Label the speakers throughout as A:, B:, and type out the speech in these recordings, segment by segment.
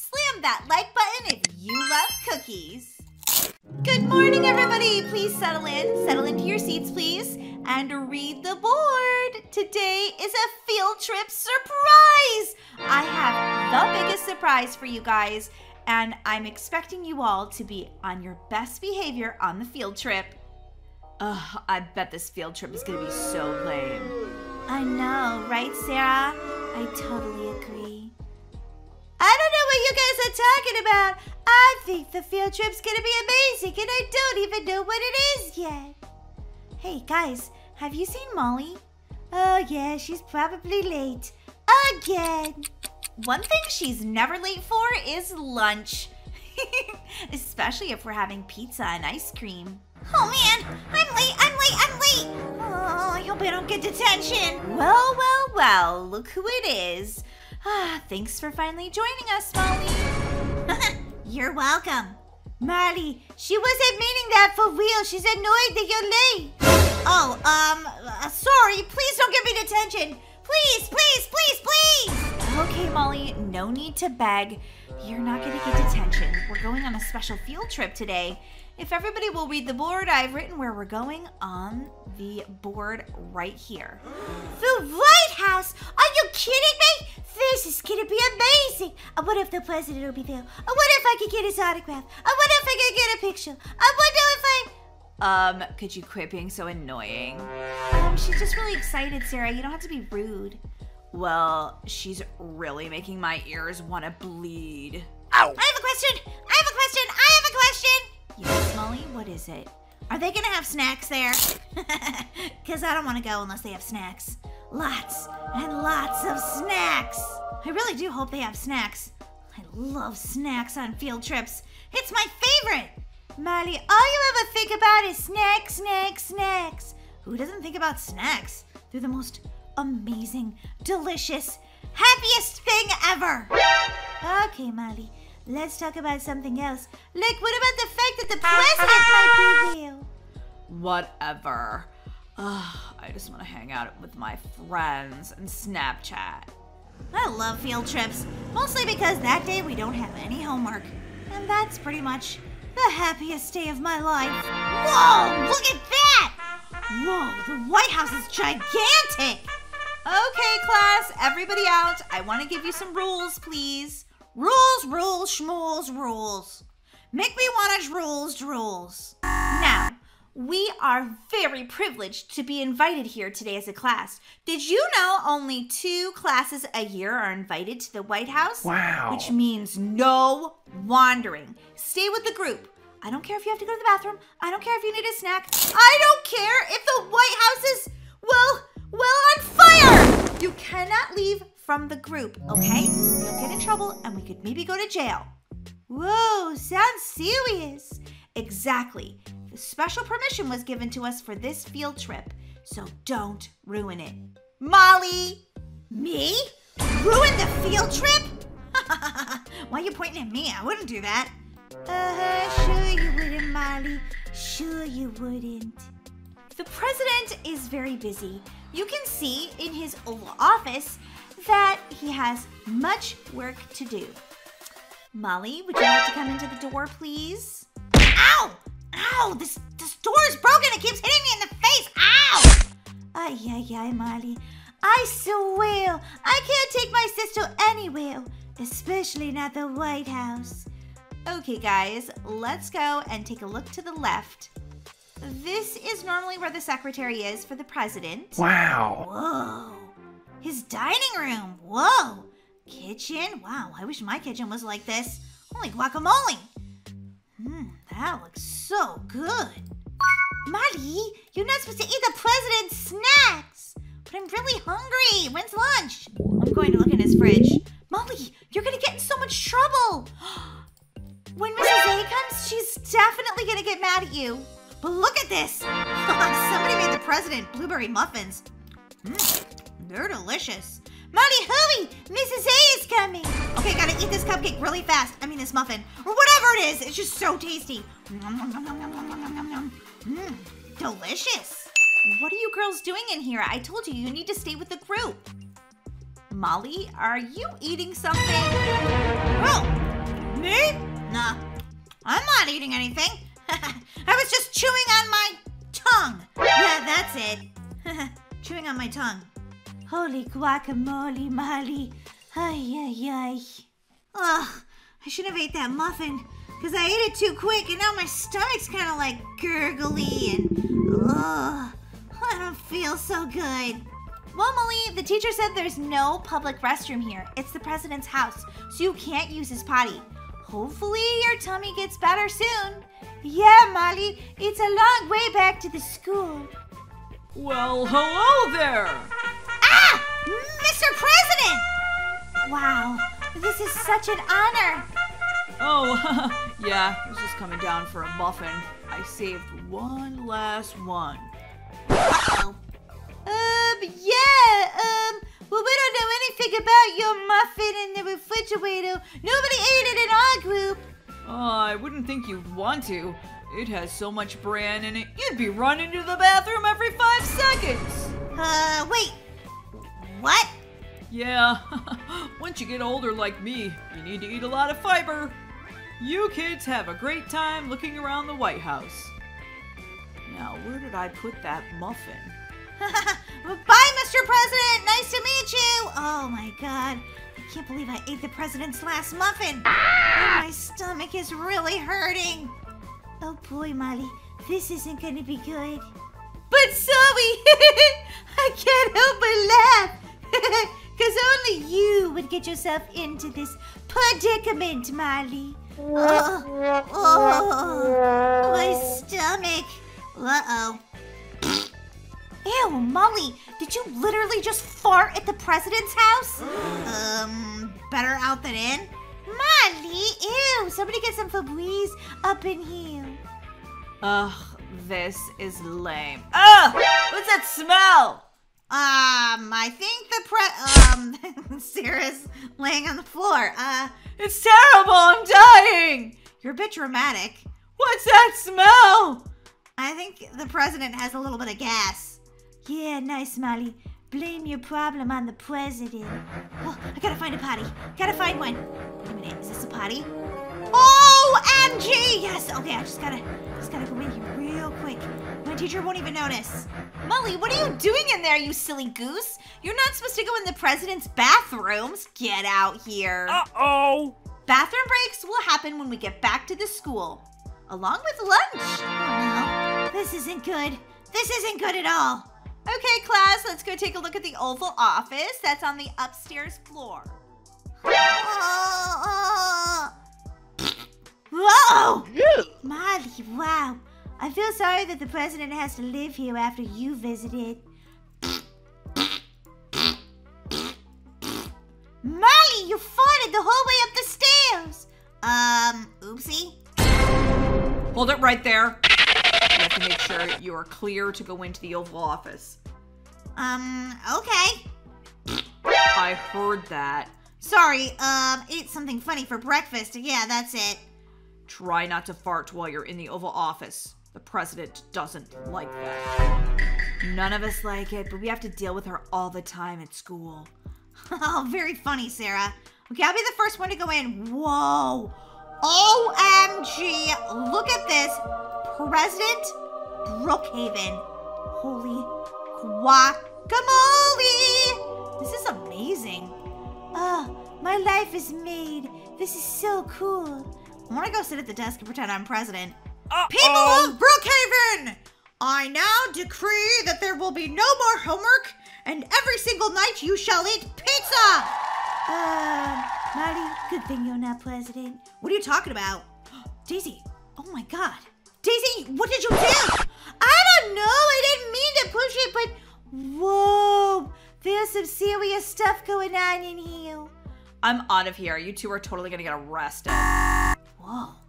A: Slam that like button if you love cookies. Good morning, everybody. Please settle in. Settle into your seats, please, and read the board. Today is a field trip surprise. I have the biggest surprise for you guys, and I'm expecting you all to be on your best behavior on the field trip. Ugh, I bet this field trip is gonna be so lame. I know, right, Sarah? I totally. I don't know what you guys are talking about. I think the field trip's gonna be amazing, and I don't even know what it is yet. Hey, guys, have you seen Molly? Oh, yeah, she's probably late. Again. One thing she's never late for is lunch. Especially if we're having pizza and ice cream. Oh man, I'm late, I'm late, I'm late. Oh, I hope I don't get detention. Well, well, well, look who it is. Ah, thanks for finally joining us, Molly. you're welcome. Molly, she wasn't meaning that for real. She's annoyed that you're late. Oh, um, uh, sorry. Please don't give me detention. Please, please, please, please. Okay, Molly, no need to beg. You're not going to get detention. We're going on a special field trip today. If everybody will read the board, I've written where we're going on the board right here. The White House? Are you kidding me? This is gonna be amazing. I wonder if the president will be there. I wonder if I could get his autograph. I wonder if I could get a picture. I wonder if I... Um, could you quit being so annoying? Um, she's just really excited, Sarah. You don't have to be rude. Well, she's really making my ears want to bleed. Ow! I have a question! I have a question! I have a question! Yes, Molly, what is it? Are they gonna have snacks there? Because I don't want to go unless they have snacks. Lots and lots of snacks. I really do hope they have snacks. I love snacks on field trips. It's my favorite. Molly, all you ever think about is snacks, snacks, snacks. Who doesn't think about snacks? They're the most amazing, delicious, happiest thing ever. Okay, Molly. Let's talk about something else. Like, what about the fact that the president might be there? Whatever. Ugh, I just want to hang out with my friends and Snapchat. I love field trips, mostly because that day we don't have any homework. And that's pretty much the happiest day of my life. Whoa, look at that! Whoa, the White House is gigantic! Okay, class, everybody out. I want to give you some rules, please. Rules, rules, schmools, rules. Make me want rules, rules. Now, we are very privileged to be invited here today as a class. Did you know only two classes a year are invited to the White House?
B: Wow.
A: Which means no wandering. Stay with the group. I don't care if you have to go to the bathroom. I don't care if you need a snack. I don't care if the White House is, well, well, on fire! You cannot leave from the group, okay? You'll get in trouble and we could maybe go to jail. Whoa, sounds serious. Exactly. The special permission was given to us for this field trip, so don't ruin it. Molly! Me? Ruin the field trip? Why are you pointing at me? I wouldn't do that. Uh-huh, sure you wouldn't, Molly. Sure you wouldn't. The president is very busy. You can see in his Oval Office that he has much work to do. Molly, would you like to come into the door, please? Ow! Ow! This, this door is broken. It keeps hitting me in the face. Ow! Ay, ay, ay, Molly. I swear, I can't take my sister anywhere, especially not the White House. Okay, guys, let's go and take a look to the left. This is normally where the secretary is for the president.
B: Wow.
A: Whoa. His dining room. Whoa. Kitchen. Wow, I wish my kitchen was like this. Holy guacamole. Hmm, that looks so good. Molly, you're not supposed to eat the president's snacks. But I'm really hungry. When's lunch? I'm going to look in his fridge. Molly, you're going to get in so much trouble. When Mrs. A comes, she's definitely going to get mad at you. But look at this. Somebody made the president blueberry muffins. Mmm, they're delicious. Molly, hurry! Mrs. A is coming. Okay, gotta eat this cupcake really fast. I mean this muffin. Or whatever it is. It's just so tasty. Mmm, delicious. What are you girls doing in here? I told you, you need to stay with the group. Molly, are you eating something? Oh, me? Nah, I'm not eating anything. I was just chewing on my tongue. Yeah, that's it. chewing on my tongue. Holy guacamole, Molly. Ay, ay, ay. Ugh, I should have ate that muffin because I ate it too quick and now my stomach's kind of like gurgly and ugh, I don't feel so good. Well, Molly, the teacher said there's no public restroom here. It's the president's house, so you can't use his potty. Hopefully your tummy gets better soon. Yeah, Molly, it's a long way back to the school.
B: Well, hello there!
A: Mr. President! Wow, this is such an honor.
B: Oh, yeah, I was just coming down for a muffin. I saved one last one.
A: Uh-oh. Um, yeah, um, well, we don't know anything about your muffin in the refrigerator. Nobody ate it in our group.
B: Uh, I wouldn't think you'd want to. It has so much bran in it, you'd be running to the bathroom every five seconds.
A: Uh, wait. What?
B: Yeah, once you get older like me, you need to eat a lot of fiber. You kids have a great time looking around the White House. Now, where did I put that muffin?
A: Bye, Mr. President. Nice to meet you. Oh my God. I can't believe I ate the president's last muffin. Oh, my stomach is really hurting. Oh boy, Molly. This isn't going to be good. But Zoe, I can't help but laugh. Because only you would get yourself into this predicament, Molly. Oh, oh, my stomach. Uh-oh. Ew, Molly, did you literally just fart at the president's house? um, better out than in? Molly, ew, somebody get some Febreze up in here.
B: Ugh, this is lame. Ugh, what's that smell?
A: Um, I think the pre- um, Sarah's laying on the floor. Uh,
B: it's terrible, I'm dying!
A: You're a bit dramatic.
B: What's that smell?
A: I think the president has a little bit of gas. Yeah, nice, Molly. Blame your problem on the president. Oh, I gotta find a potty. Gotta find one. Wait a minute, is this a potty? Oh, MG! Yes, okay, I just gotta, just gotta go in here real quick. My teacher won't even notice. Molly, what are you doing in there, you silly goose? You're not supposed to go in the president's bathrooms. Get out here.
B: Uh-oh.
A: Bathroom breaks will happen when we get back to the school, along with lunch. Oh no, this isn't good. This isn't good at all. Okay, class, let's go take a look at the Oval Office. That's on the upstairs floor. Oh, Whoa! Molly, wow. I feel sorry that the president has to live here after you visited. Molly, you farted the whole way up the stairs. Um, oopsie.
B: Hold it right there. You have to make sure you are clear to go into the Oval Office.
A: Um, okay.
B: I heard that.
A: Sorry, um, ate something funny for breakfast. Yeah, that's it.
B: Try not to fart while you're in the Oval Office. The president doesn't like that.
A: None of us like it, but we have to deal with her all the time at school. oh, very funny, Sarah. Okay, I'll be the first one to go in. Whoa. OMG. Look at this. President Brookhaven. Holy guacamole. This is amazing. Oh, my life is made. This is so cool. I want to go sit at the desk and pretend I'm president.
B: Uh -oh.
A: People of Brookhaven! I now decree that there will be no more homework, and every single night you shall eat pizza! Uh, Marty, good thing you're not president. What are you talking about? Daisy, oh my god. Daisy, what did you do? I don't know, I didn't mean to push it, but whoa, there's some serious stuff going on in here.
B: I'm out of here. You two are totally gonna get arrested.
A: Whoa, what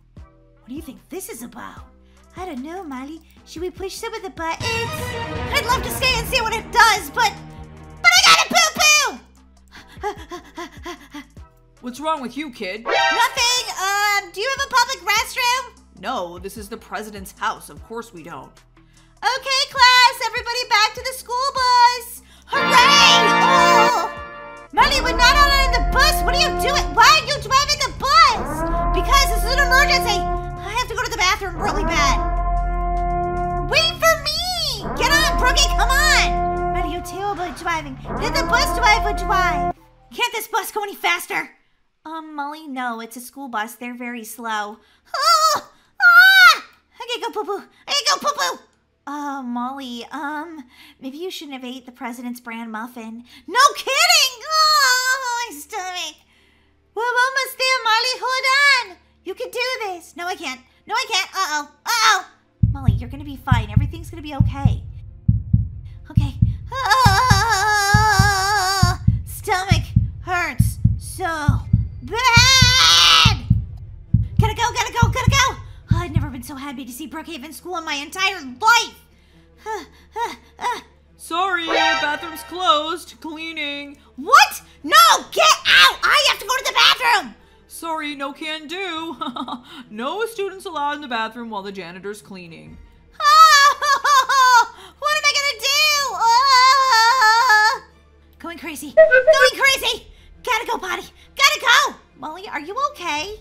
A: do you think this is about? I don't know, Molly. Should we push some of the buttons? I'd love to stay and see what it does, but... But I gotta
B: poo-poo! What's wrong with you, kid?
A: Nothing. Um, do you have a public restroom?
B: No, this is the president's house. Of course we don't.
A: Okay, class. Everybody back to the school bus. Hooray! Oh! Molly, we're not on the bus. What are you doing? Why are you driving the bus? Because this is an emergency. To go to the bathroom really bad. Wait for me! Get on, Brookie, come on! But you're driving. Let the bus driver drive. Can't this bus go any faster? Um, Molly, no, it's a school bus. They're very slow. Oh! Ah! I gotta go poo poo. I gotta go poo poo. Uh, Molly, um, maybe you shouldn't have ate the president's brand muffin. No kidding! Oh, my stomach. We're almost there, Molly. Hold on. You can do this. No, I can't. No, I can't. Uh-oh. Uh-oh. Molly, you're gonna be fine. Everything's gonna be okay. Okay. Ah, stomach hurts so bad. Gotta go, gotta go, gotta go. Oh, I've never been so happy to see Brookhaven School in my entire life.
B: Sorry, bathroom's closed. Cleaning.
A: What? No, get out! I have to go to the bathroom.
B: Sorry, no can do. no students allowed in the bathroom while the janitor's cleaning.
A: Oh, what am I gonna do? Ah! Going crazy. Going crazy. Gotta go, potty. Gotta go. Molly, are you okay?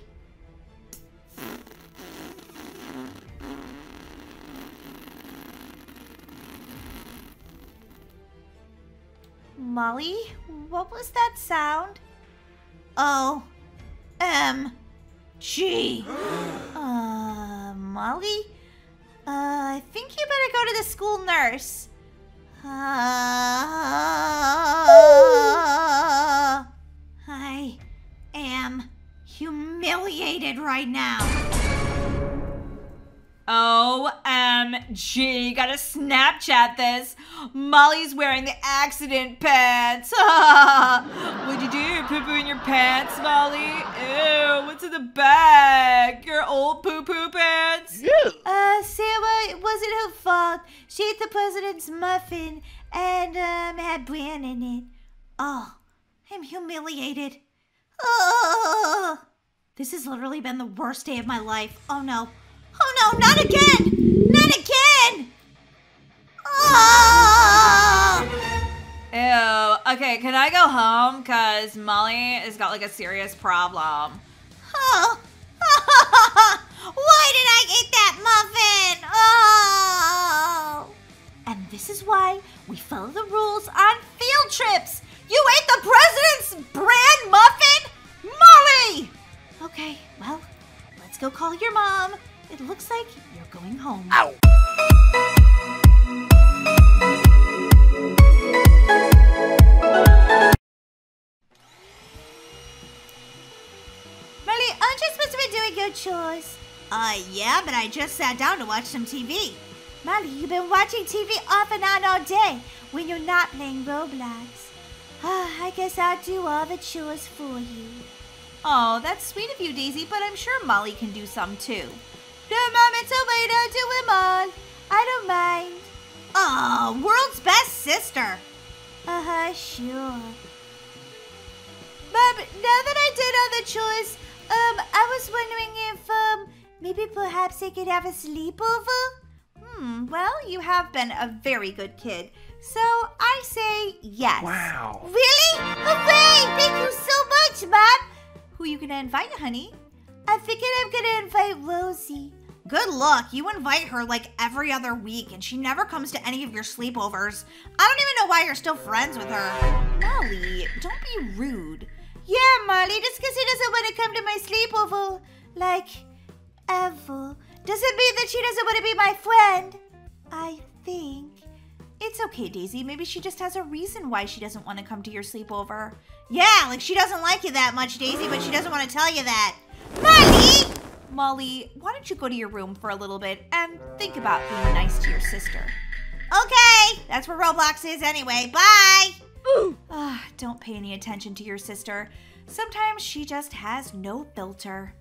A: Molly, what was that sound? O M G. Uh, Molly? Uh, I think you better go to the school nurse. Uh, I am humiliated right now.
B: OMG, gotta Snapchat this. Molly's wearing the accident pants. What'd you do? Poo poo in your pants, Molly? Ew, what's in the bag? Your old poo poo pants?
A: Uh, Sarah, it wasn't her fault. She ate the president's muffin and, um, had bran in it. Oh, I'm humiliated. Oh, this has literally been the worst day of my life. Oh no. Oh no, not again! Not again! Oh!
B: Ew. Okay, can I go home? Cause Molly has got like a serious problem.
A: Oh. Why did I eat that muffin? Oh! And this is why we follow the rules on field trips. You ate the president's brand muffin? Molly! Okay, well, let's go call your mom. It looks like you're going home.
C: Ow!
A: Molly, aren't you supposed to be doing your chores? Uh, yeah, but I just sat down to watch some TV. Molly, you've been watching TV off and on all day when you're not playing Roblox. Ah, I guess I'll do all the chores for you. Oh, that's sweet of you, Daisy, but I'm sure Molly can do some too. No, Mom, it's okay, don't do them all. I don't mind. Oh, world's best sister. Uh-huh, sure. Mom, now that I did all the chores, um, I was wondering if, um, maybe perhaps I could have a sleepover? Hmm, well, you have been a very good kid, so I say yes.
C: Wow.
A: Really? Hooray! Thank you so much, Mom! Who are you gonna invite, honey? I figured I'm gonna invite Rosie. Good luck. You invite her like every other week, and she never comes to any of your sleepovers. I don't even know why you're still friends with her. Molly, don't be rude. Yeah, Molly, just because she doesn't want to come to my sleepover, like, ever, doesn't mean that she doesn't want to be my friend. I think. It's okay, Daisy. Maybe she just has a reason why she doesn't want to come to your sleepover. Yeah, like she doesn't like you that much, Daisy, but she doesn't want to tell you that. Molly! Molly, why don't you go to your room for a little bit and think about being nice to your sister? Okay, that's where Roblox is anyway. Bye! Ah, don't pay any attention to your sister. Sometimes she just has no filter.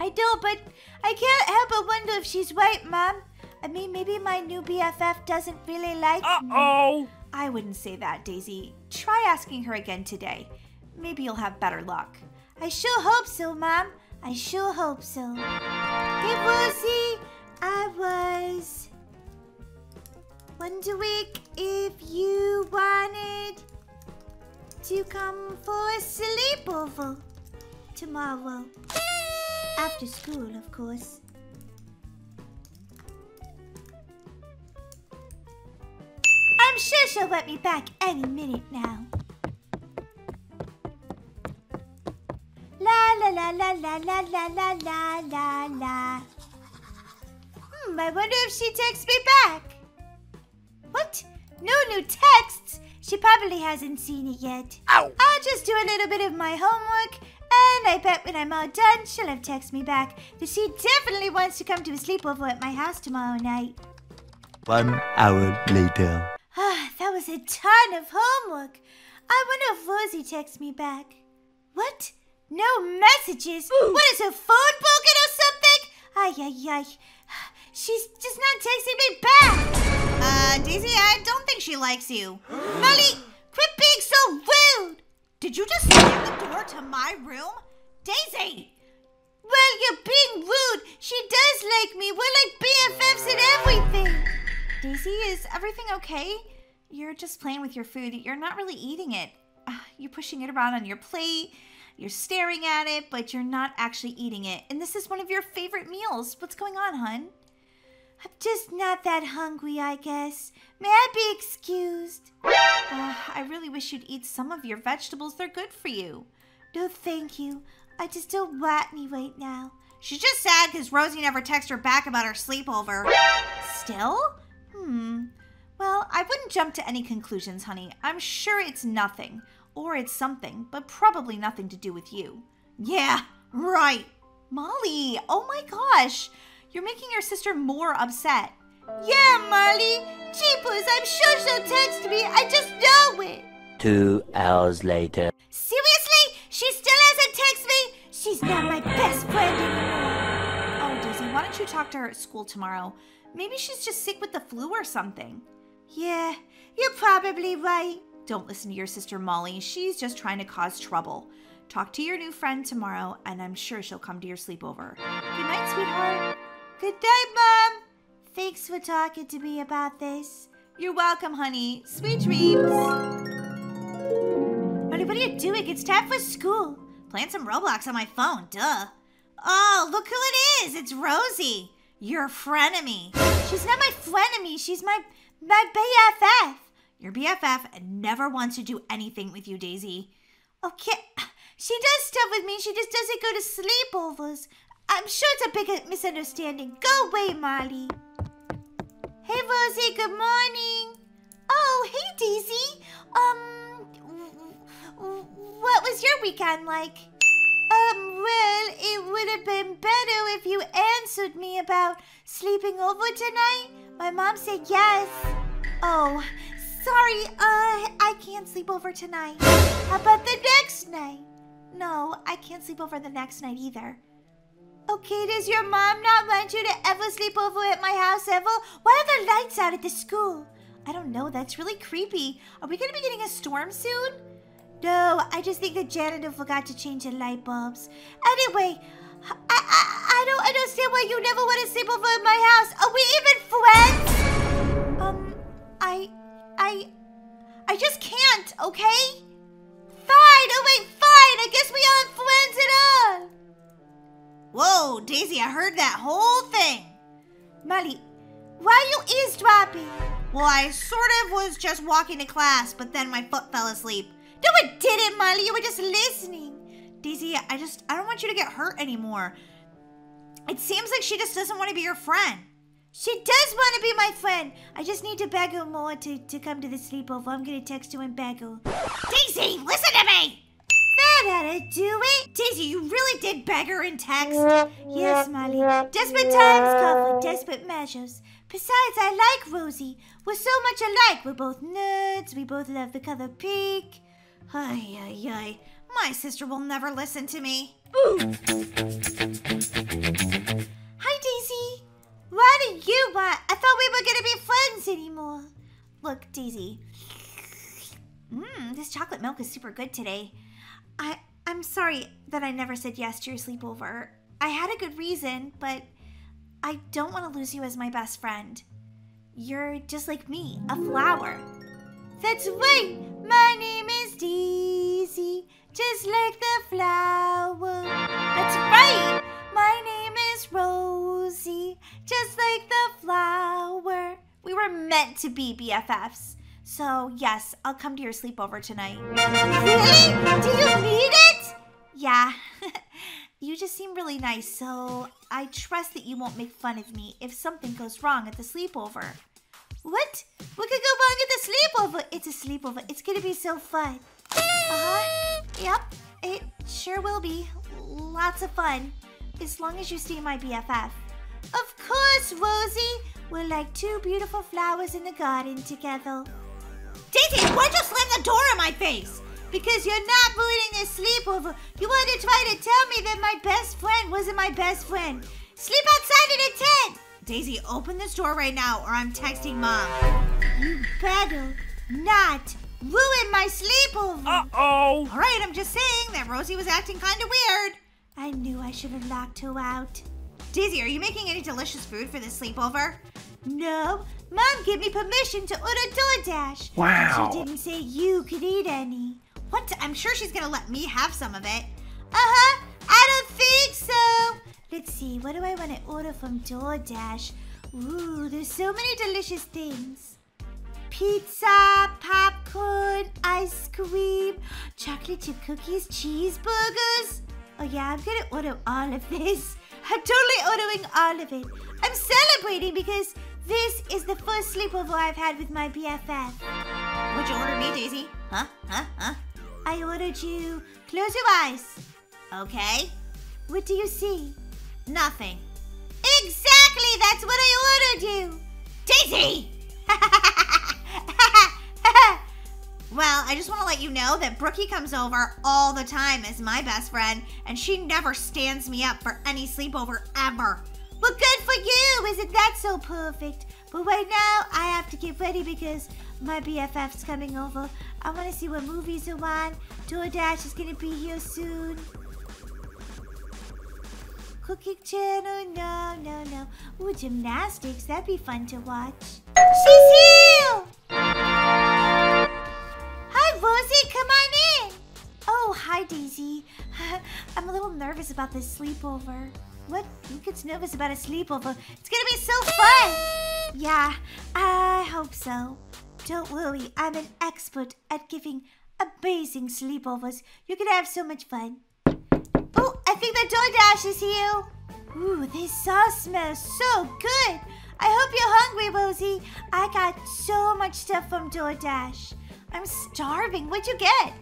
A: I do, but I can't help but wonder if she's right, Mom. I mean, maybe my new BFF doesn't really like me.
C: Uh-oh!
A: I wouldn't say that, Daisy. Try asking her again today. Maybe you'll have better luck. I sure hope so, Mom. I sure hope so. Hey, Rosie! I was wondering if you wanted to come for a sleepover tomorrow. After school, of course. I'm sure she'll let me back any minute now. La la la la la la la la la la. Hmm, I wonder if she texts me back. What? No new texts? She probably hasn't seen it yet.
C: Ow.
A: I'll just do a little bit of my homework, and I bet when I'm all done, she'll have texted me back that she definitely wants to come to a sleepover at my house tomorrow night.
C: One hour later.
A: Ah, that was a ton of homework. I wonder if Rosie texts me back. What? No messages? What is her phone broken or something? Ay, ay, ay. She's just not texting me back. Uh, Daisy, I don't think she likes you. Molly, quit being so rude. Did you just slam the door to my room? Daisy! Well, you're being rude. She does like me. We're like BFFs and everything. Daisy, is everything okay? You're just playing with your food. You're not really eating it. Uh, You're pushing it around on your plate. You're staring at it, but you're not actually eating it. And this is one of your favorite meals. What's going on, hun? I'm just not that hungry, I guess. May I be excused? Uh, I really wish you'd eat some of your vegetables. They're good for you. No, thank you. I just don't want any right now. She's just sad because Rosie never texted her back about her sleepover. Still? Hmm. Well, I wouldn't jump to any conclusions, honey. I'm sure it's nothing. Or it's something, but probably nothing to do with you. Yeah, right. Molly, oh my gosh. You're making your sister more upset. Yeah, Molly. Jeepers, I'm sure she'll text me. I just know it.
C: Two hours later.
A: Seriously? She still hasn't texted me? She's not my best friend anymore. Oh, Daisy, why don't you talk to her at school tomorrow? Maybe she's just sick with the flu or something. Yeah, you're probably right. Don't listen to your sister Molly. She's just trying to cause trouble. Talk to your new friend tomorrow, and I'm sure she'll come to your sleepover. Good night, sweetheart. Good night, Mom. Thanks for talking to me about this. You're welcome, honey. Sweet dreams. Honey, what are you doing? It's time for school. Playing some Roblox on my phone, duh. Oh, look who it is. It's Rosie. Your frenemy. She's not my frenemy. She's my my BFF. Your BFF never wants to do anything with you, Daisy. Okay, she does stuff with me. She just doesn't go to sleepovers. I'm sure it's a big misunderstanding. Go away, Molly. Hey, Rosie. Good morning. Oh, hey, Daisy. Um, what was your weekend like? Um, well, it would have been better if you answered me about sleeping over tonight. My mom said yes. Oh, sorry, uh, I can't sleep over tonight. How about the next night? No, I can't sleep over the next night either. Okay, does your mom not want you to ever sleep over at my house ever? Why are the lights out at the school? I don't know, that's really creepy. Are we gonna be getting a storm soon? No, I just think the janitor forgot to change the light bulbs. Anyway, I, I, I don't understand why you never want to sleep over at my house. Are we even friends? Um, I, I, I just can't, okay? Fine, oh wait, fine. I guess we all. Whoa, Daisy, I heard that whole thing. Molly, why are you eavesdropping? Well, I sort of was just walking to class, but then my foot fell asleep. No, it didn't, Molly. You were just listening. Daisy, I just, I don't want you to get hurt anymore. It seems like she just doesn't want to be your friend. She does want to be my friend. I just need to beg her more to, to come to the sleepover. I'm going to text her and beg her. Daisy, listen to me! That ought to do it. Daisy, you really did beg her in text. Yes, Molly. Desperate times call for desperate measures. Besides, I like Rosie. We're so much alike. We're both nerds. We both love the color pink. Ay, ay, ay. My sister will never listen to me. Daisy. Do you want? I thought we were to be friends anymore. Look, Daisy. Mmm, this chocolate milk is super good today. I I'm sorry that I never said yes to your sleepover. I had a good reason, but I don't want to lose you as my best friend. You're just like me, a flower. That's right. My name is Daisy, just like the flower. That's right. My name is Rosie, just like the flower. We were meant to be BFFs. So, yes, I'll come to your sleepover tonight. Really? Do you need it? Yeah. you just seem really nice, so I trust that you won't make fun of me if something goes wrong at the sleepover. What? What could go wrong at the sleepover? It's a sleepover. It's gonna be so fun. Uh-huh. Yep, it sure will be. Lots of fun. As long as you stay my BFF. Of course, Rosie. We're like two beautiful flowers in the garden together. Daisy, why'd you slam the door in my face? Because you're not ruining this sleepover. You want to try to tell me that my best friend wasn't my best friend. Sleep outside in a tent. Daisy, open this door right now or I'm texting mom. You better not ruin my sleepover.
D: Uh-oh.
A: All right, I'm just saying that Rosie was acting kind of weird. I knew I should have locked her out. Daisy, are you making any delicious food for this sleepover? No. Mom gave me permission to order DoorDash.
D: Wow.
A: She didn't say you could eat any. What? I'm sure she's gonna let me have some of it. Uh-huh. I don't think so. Let's see. What do I want to order from DoorDash? Ooh, there's so many delicious things. Pizza, popcorn, ice cream, chocolate chip cookies, cheeseburgers. Oh yeah, I'm gonna order all of this. I'm totally ordering all of it. I'm celebrating because this is the first sleepover I've had with my BFF. What'd you order me, Daisy? Huh? Huh? Huh? I ordered you. Close your eyes. Okay. What do you see? Nothing. Exactly! That's what I ordered you! Daisy! well, I just want to let you know that Brookie comes over all the time as my best friend, and she never stands me up for any sleepover ever. Well, good for you! Isn't that so perfect? But right now, I have to get ready because my BFF's coming over. I want to see what movies are on. DoorDash is going to be here soon. Cooking channel, no, no, no. Ooh, gymnastics, that'd be fun to watch. She's here! Rosie, come on in. Oh, hi, Daisy. I'm a little nervous about this sleepover. What? Who gets nervous about a sleepover? It's gonna be so fun! Yeah, I hope so. Don't worry, I'm an expert at giving amazing sleepovers. You're gonna have so much fun. Oh, I think the DoorDash is here. Ooh, this sauce smells so good. I hope you're hungry, Rosie. I got so much stuff from DoorDash. I'm starving. What'd you get?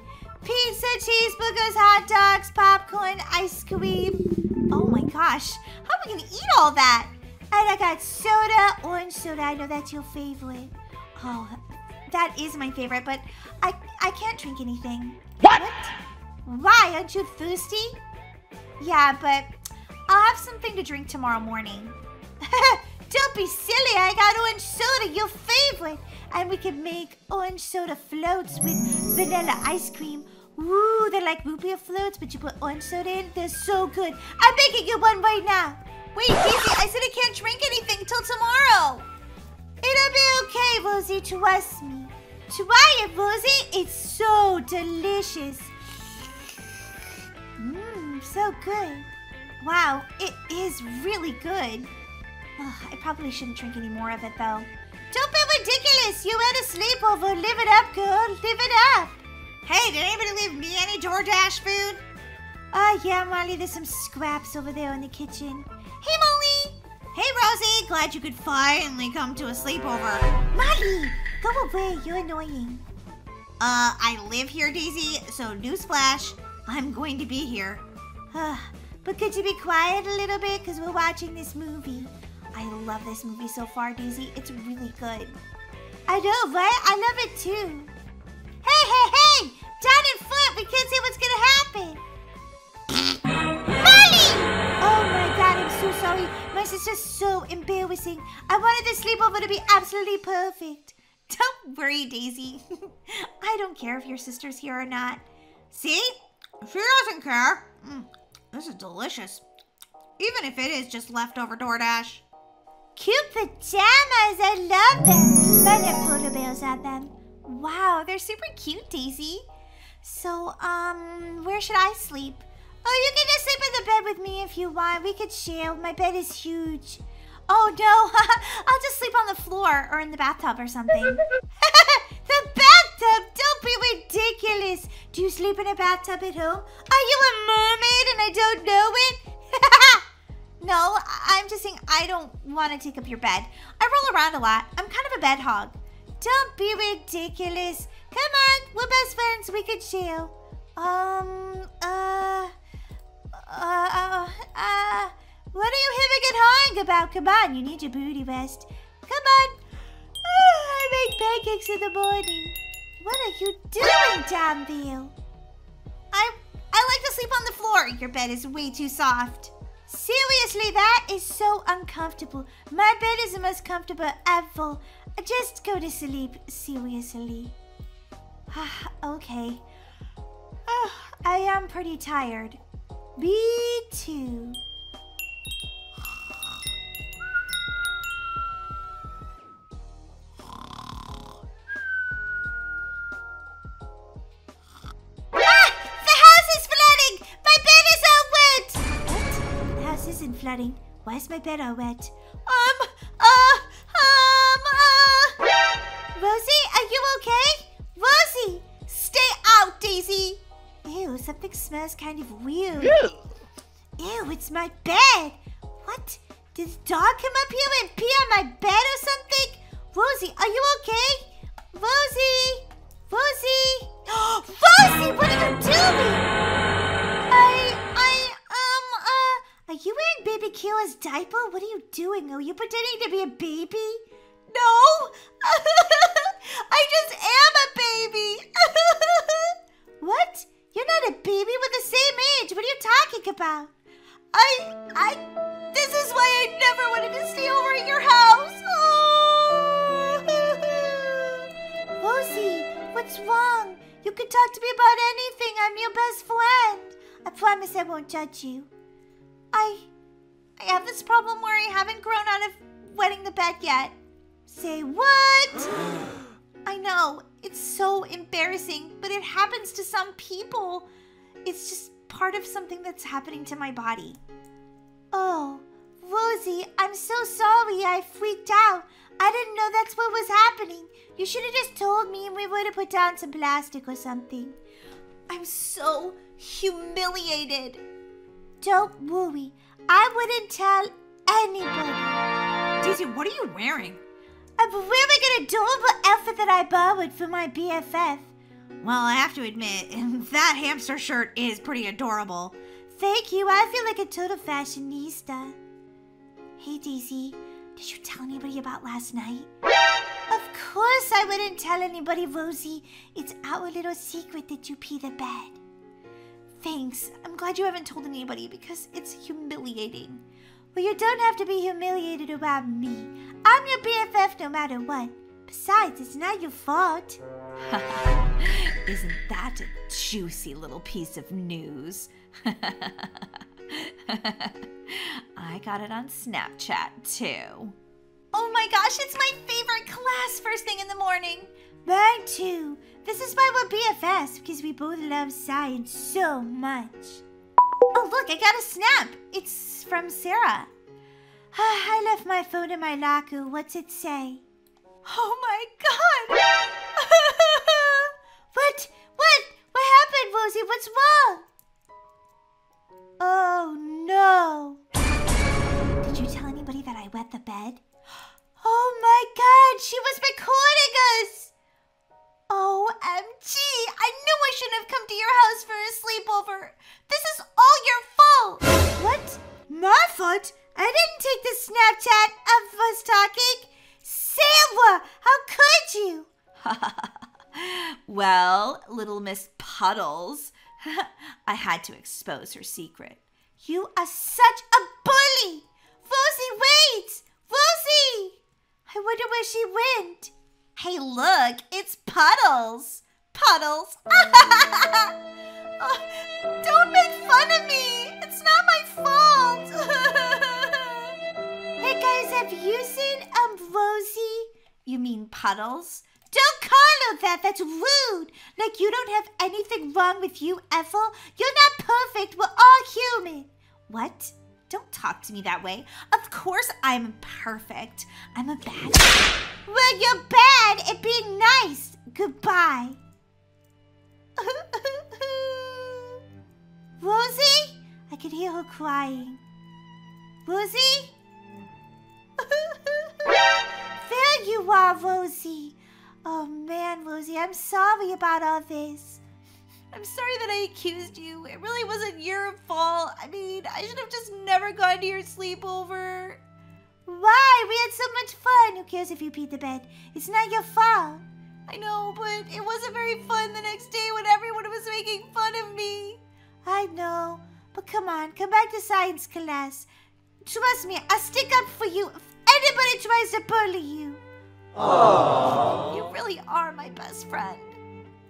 A: Pizza, cheeseburgers, hot dogs, popcorn, ice cream. Oh my gosh. How are we gonna eat all that? And I got soda, orange soda. I know that's your favorite. Oh, that is my favorite, but I I can't drink anything.
D: What?
A: Why? Aren't you thirsty? Yeah, but I'll have something to drink tomorrow morning. Don't be silly. I got orange soda, your favorite. And we can make orange soda floats with vanilla ice cream. Ooh, they're like root beer floats, but you put orange soda in. They're so good. I'm making you one right now. Wait, Daisy, I said I can't drink anything till tomorrow. It'll be okay, Rosie. Trust me. Try it, Rosie. It's so delicious. Mmm, so good. Wow, it is really good. I probably shouldn't drink any more of it, though. Don't be ridiculous! You had a sleepover. Live it up, girl. Live it up. Hey, did anybody leave me any DoorDash food? Uh, yeah, Molly, there's some scraps over there in the kitchen. Hey, Molly! Hey, Rosie! Glad you could finally come to a sleepover. Molly! Go away, you're annoying. Uh, I live here, Daisy, so newsflash, I'm going to be here. but could you be quiet a little bit? Because we're watching this movie. I love this movie so far, Daisy. It's really good. I know, right? I love it too. Hey, hey, hey! Down in front! We can't see what's gonna happen! Molly! Oh my god, I'm so sorry. My sister's so embarrassing. I wanted the sleepover to be absolutely perfect. Don't worry, Daisy. I don't care if your sister's here or not. See? She doesn't care. Mm, this is delicious. Even if it is just leftover DoorDash. Cute pajamas. I love them. Have polar bears at them. Wow, they're super cute, Daisy. So, um, where should I sleep? Oh, you can just sleep in the bed with me if you want. We could share. My bed is huge. Oh no, I'll just sleep on the floor or in the bathtub or something. the bathtub? Don't be ridiculous. Do you sleep in a bathtub at home? Are you a mermaid and I don't know it? no, I'm just saying I don't want to take up your bed. I roll around a lot. I'm kind of a bed hog. Don't be ridiculous. Come on, we're best friends. We could chill. Um, uh, uh, uh, uh, what are you hemming and hawing about? Come on, you need your booty rest. Come on. Ah, I make pancakes in the morning. What are you doing, Danville? I I like to sleep on the floor. Your bed is way too soft. Seriously, that is so uncomfortable. My bed is the most comfortable ever. Just go to sleep, seriously. okay. Ah, I am pretty tired. Me too. Isn't flooding. Why is my bed all wet? Um, uh, um, uh. Rosie, are you okay? Rosie! Stay out, Daisy! Ew, something smells kind of weird. Ew, it's my bed! What? Did the dog come up here and pee on my bed or something? Rosie, are you okay? You pretending to be a baby? No! I just am a baby! what? You're not a baby with the same age. What are you talking about? I, I, this is why I never wanted to stay over at your house. Rosie, what's wrong? You can talk to me about anything. I'm your best friend. I promise I won't judge you. I, I have this problem where I haven't grown out of wetting the bed yet. Say what? I know, it's so embarrassing, but it happens to some people. It's just part of something that's happening to my body. Oh, Rosie, I'm so sorry. I freaked out. I didn't know that's what was happening. You should have just told me and we would have put down some plastic or something. I'm so humiliated. Don't worry. I wouldn't tell anybody.
B: Daisy, what are you wearing?
A: I'm wearing an adorable outfit that I borrowed from my BFF.
D: Well, I have to admit, that hamster shirt is pretty adorable.
A: Thank you. I feel like a total fashionista. Hey, Daisy, did you tell anybody about last night? Of course I wouldn't tell anybody, Rosie. It's our little secret that you pee the bed. Thanks. I'm glad you haven't told anybody because it's humiliating. Well, you don't have to be humiliated about me. I'm your BFF no matter what. Besides, it's not your fault.
B: Isn't that a juicy little piece of news? I got it on Snapchat too.
A: Oh my gosh, it's my favorite class first thing in the morning. Mine too. This is why we're BFFs, because we both love science so much. Oh, look, I got a snap. It's from Sarah. I left my phone in my locker. What's it say? Oh my god! what? What? What happened, Rosie? What's wrong? Oh no. Did you tell anybody that I wet the bed? Oh my god, she was recording us! OMG, I knew I shouldn't have come to your house for a sleepover. This is all your fault. What? My fault? I didn't take the Snapchat of us talking. Sarah, how could you?
B: well, little Miss Puddles, I had to expose her secret.
A: You are such a bully! Rosie, wait! Rosie! I wonder where she went.
D: Hey, look, it's Puddles. Puddles.
A: Oh, don't make fun of me! It's not my fault! hey guys, have you seen um Rosie?
D: You mean Puddles?
A: Don't call her that. That's rude. Like you don't have anything wrong with you, Ethel. You're not perfect. We're all human.
D: What? Don't talk to me that way. Of course I'm perfect. I'm a bad.
A: Well, you're bad at being nice. Goodbye. Rosie? I could hear her crying. Rosie? there you are, Rosie. Oh man, Rosie, I'm sorry about all this.
E: I'm sorry that I accused you. It really wasn't your fault. I mean, I should have just never gone to your sleepover.
A: Why? We had so much fun. Who cares if you peed the bed? It's not your fault.
E: I know, but it wasn't very fun the next day when everyone was making fun of me.
A: I know. But come on, come back to science class. Trust me, I'll stick up for you if anybody tries to bully you.
E: You really are my best friend.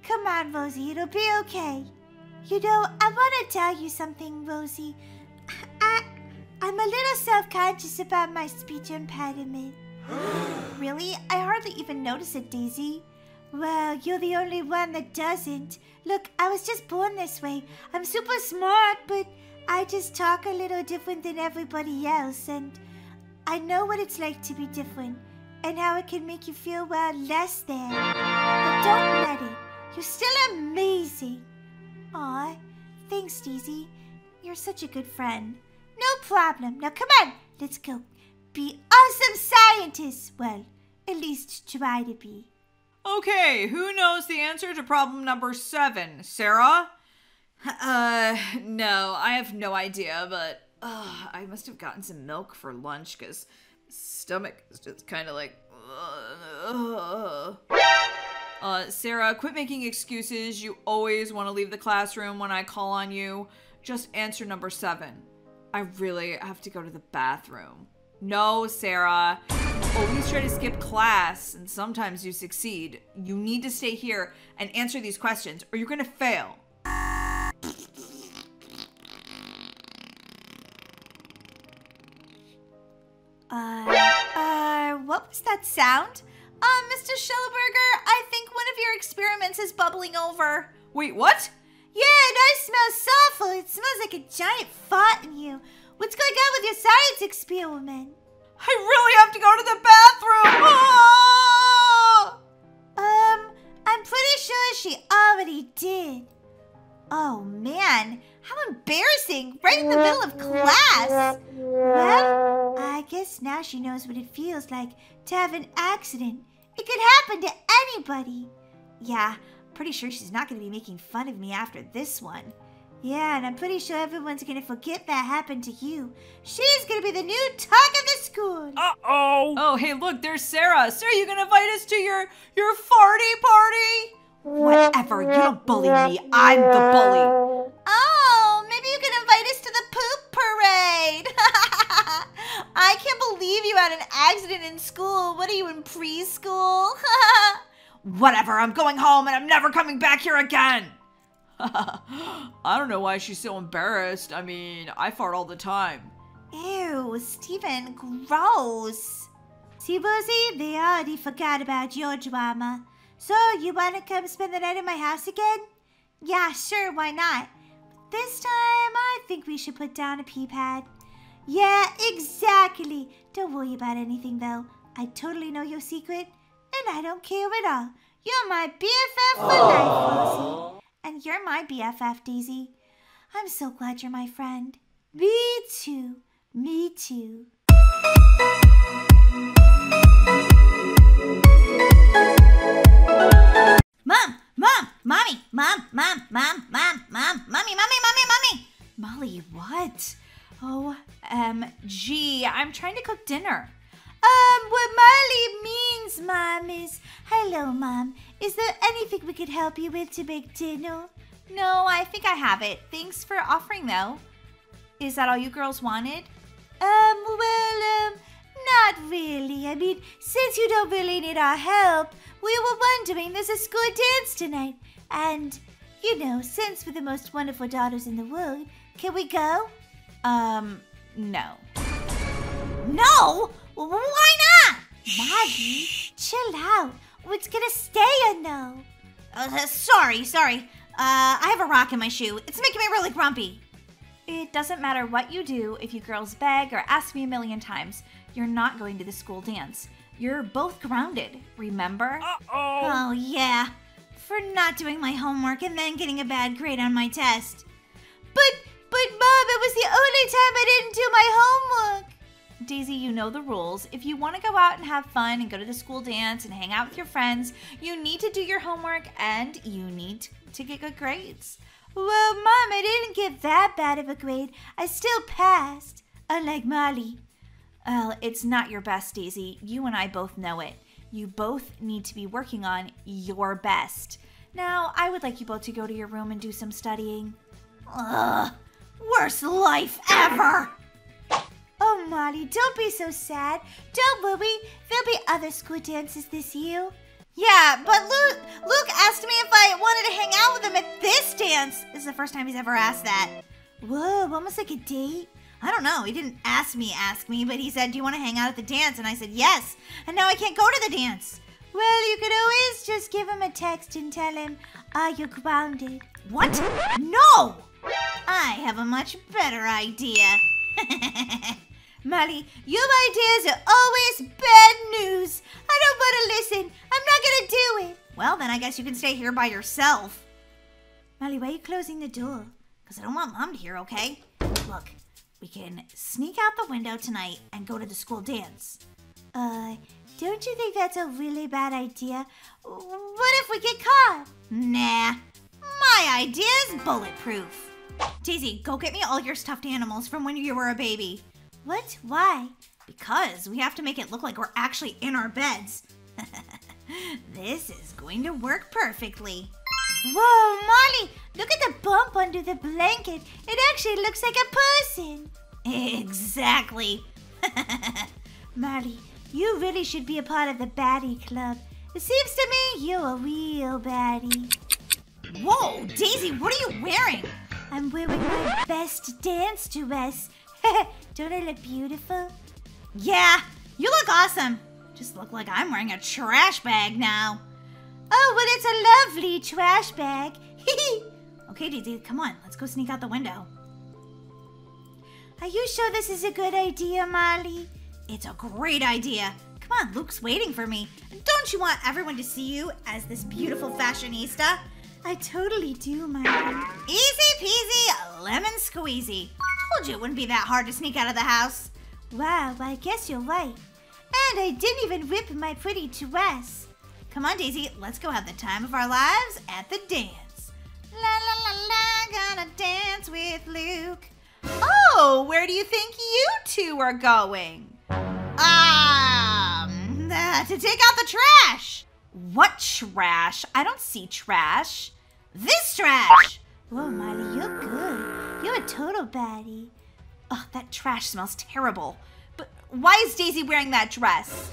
A: Come on, Rosie, it'll be okay. You know, I want to tell you something, Rosie. I, I'm a little self-conscious about my speech impediment.
E: Really? I hardly even notice it, Daisy.
A: Well, you're the only one that doesn't. Look, I was just born this way. I'm super smart, but I just talk a little different than everybody else, and I know what it's like to be different and how it can make you feel, well, less than. But don't let it. You're still amazing. Aw, thanks, Daisy. You're such a good friend. No problem. Now come on, let's go. Be awesome scientists. Well, at least try to be.
B: Okay, who knows the answer to problem number seven? Sarah?
E: Uh, no, I have no idea, but uh, I must have gotten some milk for lunch because stomach is just kind of like. Uh,
B: Uh, Sarah, quit making excuses. You always want to leave the classroom when I call on you. Just answer number seven. I really have to go to the bathroom. No, Sarah. Always try to skip class, and sometimes you succeed. You need to stay here and answer these questions, or you're gonna fail.
E: Uh, uh, what was that sound? Uh, Mr. Schellberger, I think one of your experiments is bubbling over.
B: Wait, what?
A: Yeah, it I smell awful. It smells like a giant fart in you. What's going on with your science experiment?
B: I really have to go to the bathroom. Ah!
A: Um, I'm pretty sure she already did.
E: Oh man, how embarrassing! Right in the middle of class!
A: Well, I guess now she knows what it feels like to have an accident. It could happen to anybody.
E: Yeah, pretty sure she's not gonna be making fun of me after this one.
A: Yeah, and I'm pretty sure everyone's gonna forget that happened to you. She's gonna be the new talk of the school.
F: Uh-oh.
B: Oh, hey, look, there's Sarah. Sarah, you gonna invite us to your your farty party?
E: Whatever, you don't bully me, I'm the bully. Oh, maybe you can invite us to the poop parade. I can't believe you had an accident in school. What are you in preschool?
B: Whatever, I'm going home and I'm never coming back here again. I don't know why she's so embarrassed. I mean, I fart all the time.
E: Ew, Steven, gross.
A: See, Rosie, they already forgot about your drama. So, you wanna come spend the night at my house again?
E: Yeah, sure, why not?
A: This time, I think we should put down a pee pad. Yeah, exactly. Don't worry about anything, though. I totally know your secret, and I don't care at all. You're my BFF for life, Rosie.
E: And you're my BFF, Daisy.
A: I'm so glad you're my friend. Me too. Me too.
E: Mom, mom, mommy, mom, mom, mom, mom, mom, mommy, mommy, mommy, mommy. Molly, what? Oh, OMG, I'm trying to cook dinner.
A: Um, what Marley means, Mom, is hello, Mom. Is there anything we could help you with to make dinner?
E: No, I think I have it. Thanks for offering, though. Is that all you girls wanted?
A: Um, well, um, not really. I mean, since you don't really need our help, we were wondering there's a school dance tonight. And, you know, since we're the most wonderful daughters in the world, can we go?
E: Um, no.
A: No? Why not? Maggie, chill out. It's gonna stay a no.
E: Uh, sorry, sorry. Uh, I have a rock in my shoe. It's making me really grumpy. It doesn't matter what you do if you girls beg or ask me a million times. You're not going to the school dance. You're both grounded, remember?
F: Uh-oh.
A: Oh, yeah. for not doing my homework and then getting a bad grade on my test. But, but Mom, it was the only time I didn't do my homework. Daisy, you know the rules. If you want to go out and have fun and go to the school dance and hang out with your friends, you need to do your homework and you need to get good grades.
D: Well, Mom, I didn't get that bad of a grade. I still passed, unlike Molly.
A: Well, it's not your best, Daisy. You and I both know it. You both need to be working on your best. Now, I would like you both to go to your room and do some studying. Ugh, worst life ever!
D: Oh, Molly, don't be so sad. Don't worry. There'll be other school dances this year.
A: Yeah, but Luke, Luke asked me if I wanted to hang out with him at this dance. This is the first time he's ever asked that.
D: Whoa, almost like a date.
A: I don't know. He didn't ask me, ask me, but he said, Do you want to hang out at the dance? And I said, Yes. And now I can't go to the dance.
D: Well, you could always just give him a text and tell him, uh, you're grounded.
A: What? No! I have a much better idea.
D: Molly, your ideas are always bad news. I don't want to listen. I'm not going to do it.
A: Well, then I guess you can stay here by yourself.
D: Molly, why are you closing the door?
A: Because I don't want Mom to hear, okay? Look, we can sneak out the window tonight and go to the school dance.
D: Uh, don't you think that's a really bad idea? What if we get caught?
A: Nah, my idea is bulletproof. Daisy, go get me all your stuffed animals from when you were a baby.
D: What? Why?
A: Because we have to make it look like we're actually in our beds. this is going to work perfectly.
D: Whoa, Molly! Look at the bump under the blanket. It actually looks like a person.
A: Exactly.
D: Molly, you really should be a part of the baddie club. It seems to me you're a real baddie.
A: Whoa, Daisy, what are you wearing?
D: I'm wearing my best dance dress. Don't I look beautiful?
A: Yeah, you look awesome. Just look like I'm wearing a trash bag now.
D: Oh, well, it's a lovely trash bag.
A: okay, Daisy, come on. Let's go sneak out the window.
D: Are you sure this is a good idea, Molly?
A: It's a great idea. Come on, Luke's waiting for me. Don't you want everyone to see you as this beautiful fashionista?
D: I totally do, Molly.
A: Easy peasy, lemon squeezy. Told you it wouldn't be that hard to sneak out of the house.
D: Wow, I guess you're right. And I didn't even rip my pretty dress.
A: Come on, Daisy, let's go have the time of our lives at the dance. La la la la, gonna dance with Luke. Oh, where do you think you two are going? Um, uh, to take out the trash. What trash? I don't see trash. This trash.
D: Whoa, Molly, you're good. You're a total baddie.
A: Ugh, that trash smells terrible. But why is Daisy wearing that dress?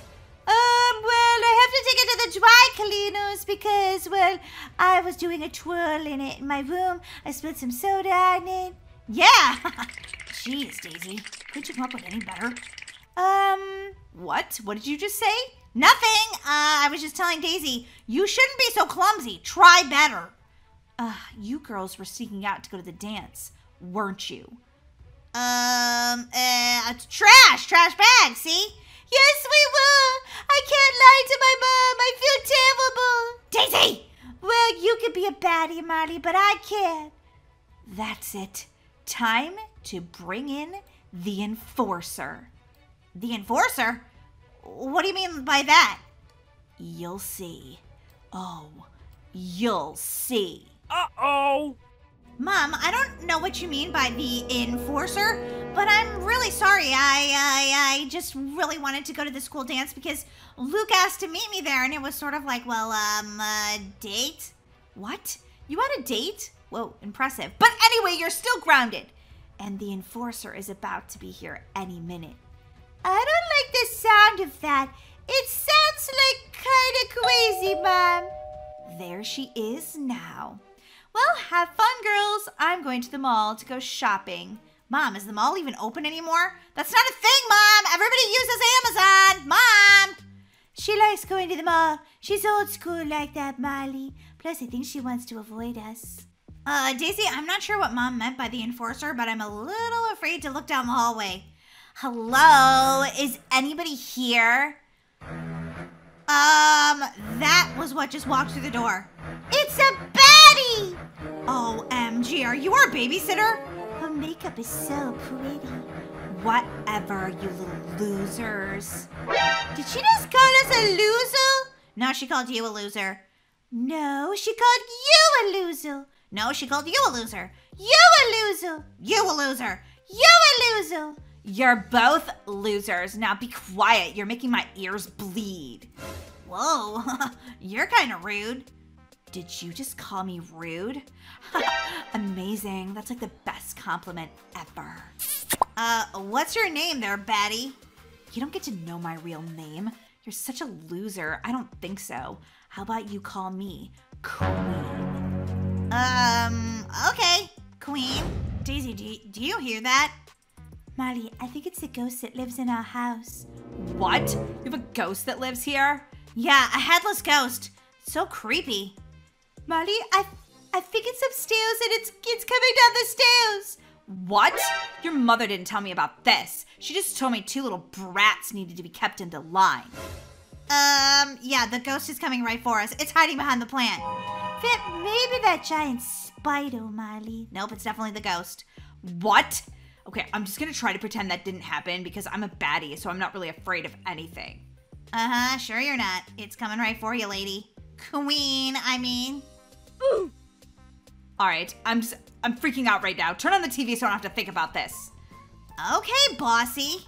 D: Um, well, I have to take it to the dry cleaners because, well, I was doing a twirl in it in my room. I spilled some soda on it.
A: Yeah. Jeez, Daisy. Couldn't you come up with any better?
D: Um,
A: what? What did you just say? Nothing. Uh, I was just telling Daisy, you shouldn't be so clumsy. Try better. Uh, you girls were sneaking out to go to the dance, weren't you? Um, uh, trash, trash bag, see?
D: Yes, we were. I can't lie to my mom. I
A: feel terrible. Daisy!
D: Well, you could be a baddie, Marty, but I can't.
A: That's it. Time to bring in the enforcer. The enforcer? What do you mean by that? You'll see. Oh, you'll see.
G: Uh-oh!
A: Mom, I don't know what you mean by the enforcer, but I'm really sorry. I, I, I just really wanted to go to the school dance because Luke asked to meet me there, and it was sort of like, well, um, a date. What? You had a date? Whoa, impressive. But anyway, you're still grounded, and the enforcer is about to be here any minute.
D: I don't like the sound of that. It sounds like kind of crazy, Mom.
A: There she is now. Well, have fun, girls. I'm going to the mall to go shopping. Mom, is the mall even open anymore? That's not a thing, Mom. Everybody uses Amazon. Mom!
D: She likes going to the mall. She's old school like that, Molly. Plus, I think she wants to avoid us.
A: Uh, Daisy, I'm not sure what Mom meant by the enforcer, but I'm a little afraid to look down the hallway. Hello? Is anybody here? Um, that was what just walked through the door.
D: It's a baddie!
A: OMG, are you our babysitter?
D: Her makeup is so pretty.
A: Whatever, you little losers. Did she just call us a loser? No, she called you a loser.
D: No, she called you a loser.
A: No, she called you a loser.
D: You a loser.
A: You a loser.
D: You a loser.
A: You're both losers. Now be quiet. You're making my ears bleed. Whoa, you're kind of rude. Did you just call me rude? Amazing. That's like the best compliment ever. Uh, what's your name there, Batty? You don't get to know my real name. You're such a loser. I don't think so. How about you call me Queen? Um, okay, Queen. Daisy, do you, do you hear that?
D: Molly, I think it's the ghost that lives in our house.
A: What? You have a ghost that lives here? Yeah, a headless ghost. So creepy.
D: Molly, I I think it's upstairs and it's it's coming down the stairs.
A: What? Your mother didn't tell me about this. She just told me two little brats needed to be kept into line. Um, yeah, the ghost is coming right for us. It's hiding behind the plant.
D: Maybe that giant spider, Molly.
A: Nope, it's definitely the ghost. What? Okay, I'm just gonna try to pretend that didn't happen because I'm a baddie, so I'm not really afraid of anything. Uh huh, sure you're not. It's coming right for you, lady. Queen, I mean. Ooh. All right, I'm just, I'm freaking out right now. Turn on the TV so I don't have to think about this. Okay, bossy.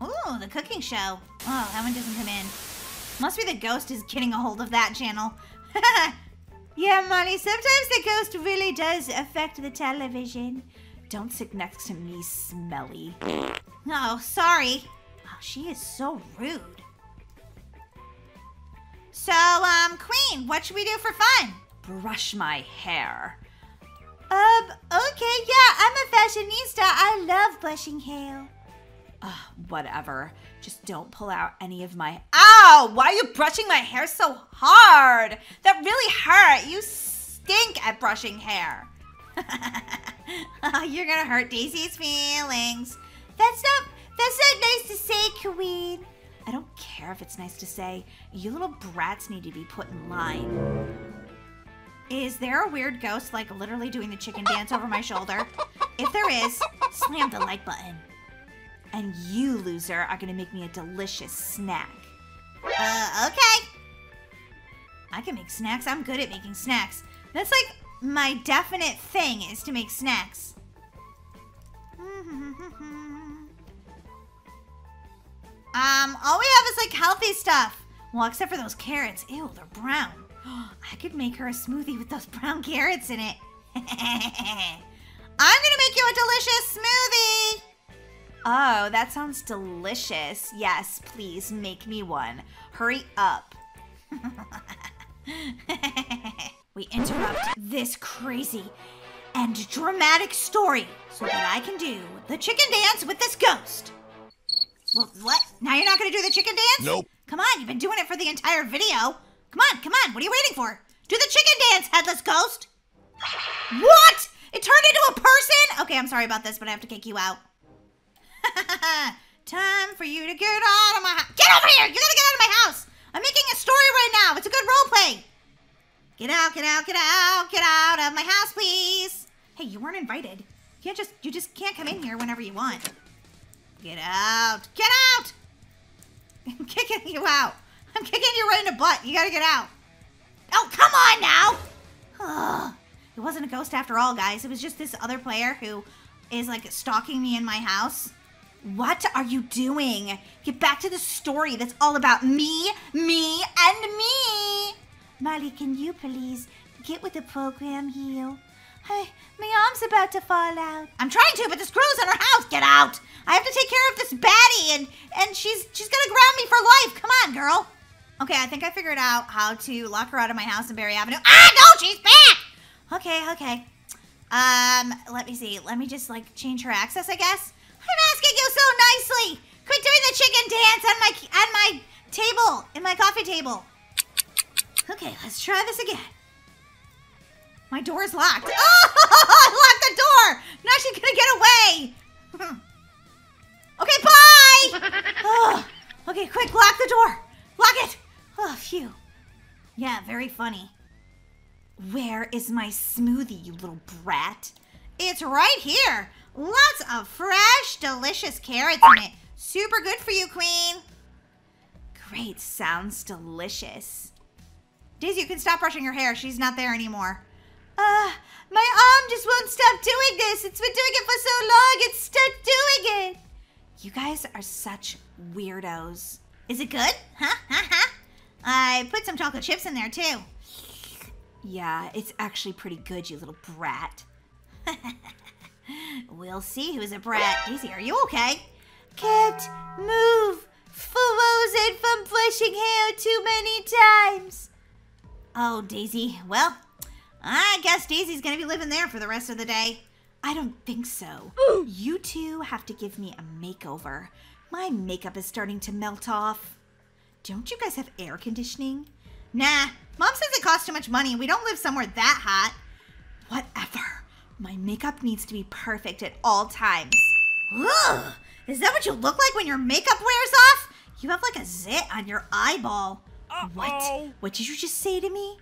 A: Ooh, the cooking show. Oh, that one doesn't come in. Must be the ghost is getting a hold of that channel.
D: yeah, Molly, sometimes the ghost really does affect the television.
A: Don't sit next to me, smelly. Oh, sorry. She is so rude. So, um, Queen, what should we do for fun? Brush my hair.
D: Um, okay, yeah, I'm a fashionista. I love brushing hair.
A: Ugh, whatever. Just don't pull out any of my. Ow! Why are you brushing my hair so hard? That really hurt. You stink at brushing hair. You're gonna hurt Daisy's feelings.
D: That's not. That's not nice to say, Queen.
A: I don't care if it's nice to say. You little brats need to be put in line. Is there a weird ghost like literally doing the chicken dance over my shoulder? If there is, slam the like button. And you, loser, are gonna make me a delicious snack. Uh, okay. I can make snacks. I'm good at making snacks. That's like my definite thing is to make snacks. Um, all we have is like healthy stuff. Well, except for those carrots. Ew, they're brown. I could make her a smoothie with those brown carrots in it. I'm gonna make you a delicious smoothie. Oh, that sounds delicious. Yes, please make me one. Hurry up. we interrupt this crazy and dramatic story so that I can do the chicken dance with this ghost. Well, what? Now you're not gonna do the chicken dance?
G: Nope.
A: Come on, you've been doing it for the entire video. Come on, come on, what are you waiting for? Do the chicken dance, headless ghost! What? It turned into a person? Okay, I'm sorry about this, but I have to kick you out. Time for you to get out of my house. Get over here! You gotta get out of my house! I'm making a story right now. It's a good role play. Get out, get out, get out, get out of my house, please. Hey, you weren't invited. You can't just you just can't come in here whenever you want. Get out! Get out! I'm kicking you out. I'm kicking you right in the butt. You gotta get out. Oh, come on now! Ugh. It wasn't a ghost after all, guys. It was just this other player who is like stalking me in my house. What are you doing? Get back to the story that's all about me, me, and me.
D: Molly, can you please get with the program here? Hey, my arm's about to fall out.
A: I'm trying to, but the screw's in her house. Get out! I have to take care of this baddie, and and she's she's gonna ground me for life. Come on, girl. Okay, I think I figured out how to lock her out of my house in Berry Avenue. Ah, no, she's back. Okay, okay. Um, let me see. Let me just like change her access, I guess. I'm asking you so nicely. Quit doing the chicken dance on my on my table, in my coffee table. Okay, let's try this again. My door is locked. Oh, I locked the door. Now she's gonna get away. Okay, bye. Oh, okay, quick, lock the door. Lock it. Oh, phew. Yeah, very funny. Where is my smoothie, you little brat? It's right here. Lots of fresh, delicious carrots in it. Super good for you, Queen. Great, sounds delicious. Daisy, you can stop brushing your hair. She's not there anymore. Uh, my arm just won't stop doing this. It's been doing it for so long. It's stuck doing it. You guys are such weirdos. Is it good? Huh? Huh? Huh? I put some chocolate chips in there too. Yeah, it's actually pretty good, you little brat. we'll see who's a brat. Daisy, are you okay?
D: Can't move. Frozen from brushing hair too many times.
A: Oh, Daisy. Well, I guess Daisy's gonna be living there for the rest of the day. I don't think so. You two have to give me a makeover. My makeup is starting to melt off. Don't you guys have air conditioning? Nah, Mom says it costs too much money and we don't live somewhere that hot. Whatever. My makeup needs to be perfect at all times. Ugh! Is that what you look like when your makeup wears off? You have like a zit on your eyeball. What? What did you just say to me?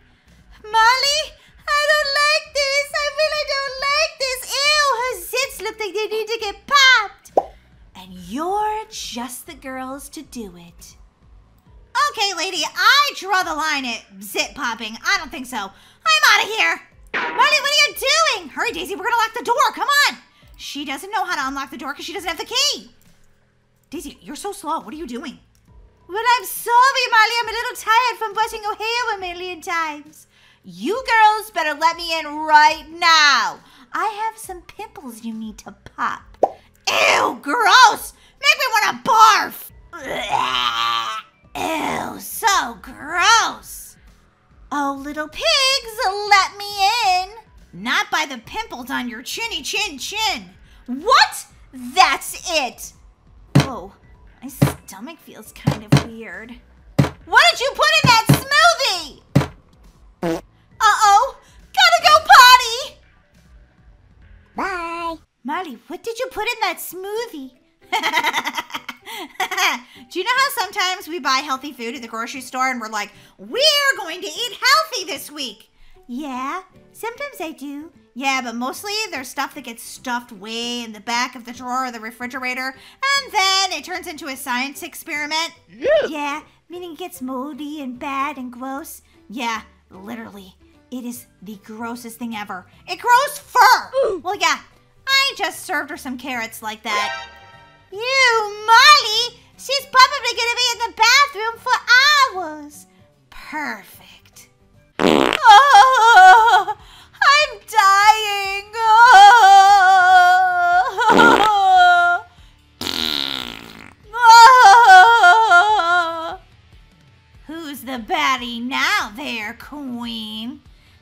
D: Molly, I don't like this. I really don't like this. Ew, her zits look like they need to get popped.
A: And you're just the girls to do it. Okay, lady, I draw the line at zit popping. I don't think so. I'm out of here. Molly, what are you doing? Hurry, Daisy, we're gonna lock the door. Come on. She doesn't know how to unlock the door because she doesn't have the key. Daisy, you're so slow. What are you doing?
D: Well, I'm sorry, Molly. I'm a little tired from brushing your hair a million times.
A: You girls better let me in right now. I have some pimples you need to pop. Ew, gross! Make me want to barf! Ew, so gross! Oh, little pigs, let me in! Not by the pimples on your chinny chin chin. What? That's it! Oh, my stomach feels kind of weird. What did you put in that smoothie? Uh-oh, gotta go potty!
C: Bye.
A: Molly, what did you put in that smoothie? Do you know how sometimes we buy healthy food at the grocery store and we're like, we're going to eat healthy this week?
D: Yeah, sometimes I do.
A: Yeah, but mostly there's stuff that gets stuffed way in the back of the drawer of the refrigerator, and then it turns into a science experiment.
D: Yeah, yeah meaning it gets moldy and bad and gross.
A: Yeah, literally. It is the grossest thing ever. It grows fur! Well, yeah, I just served her some carrots like that.
D: You, Molly! She's probably gonna be in the bathroom for hours.
A: Perfect. Oh, I'm dying. Oh. Oh. Who's the baddie now there, queen?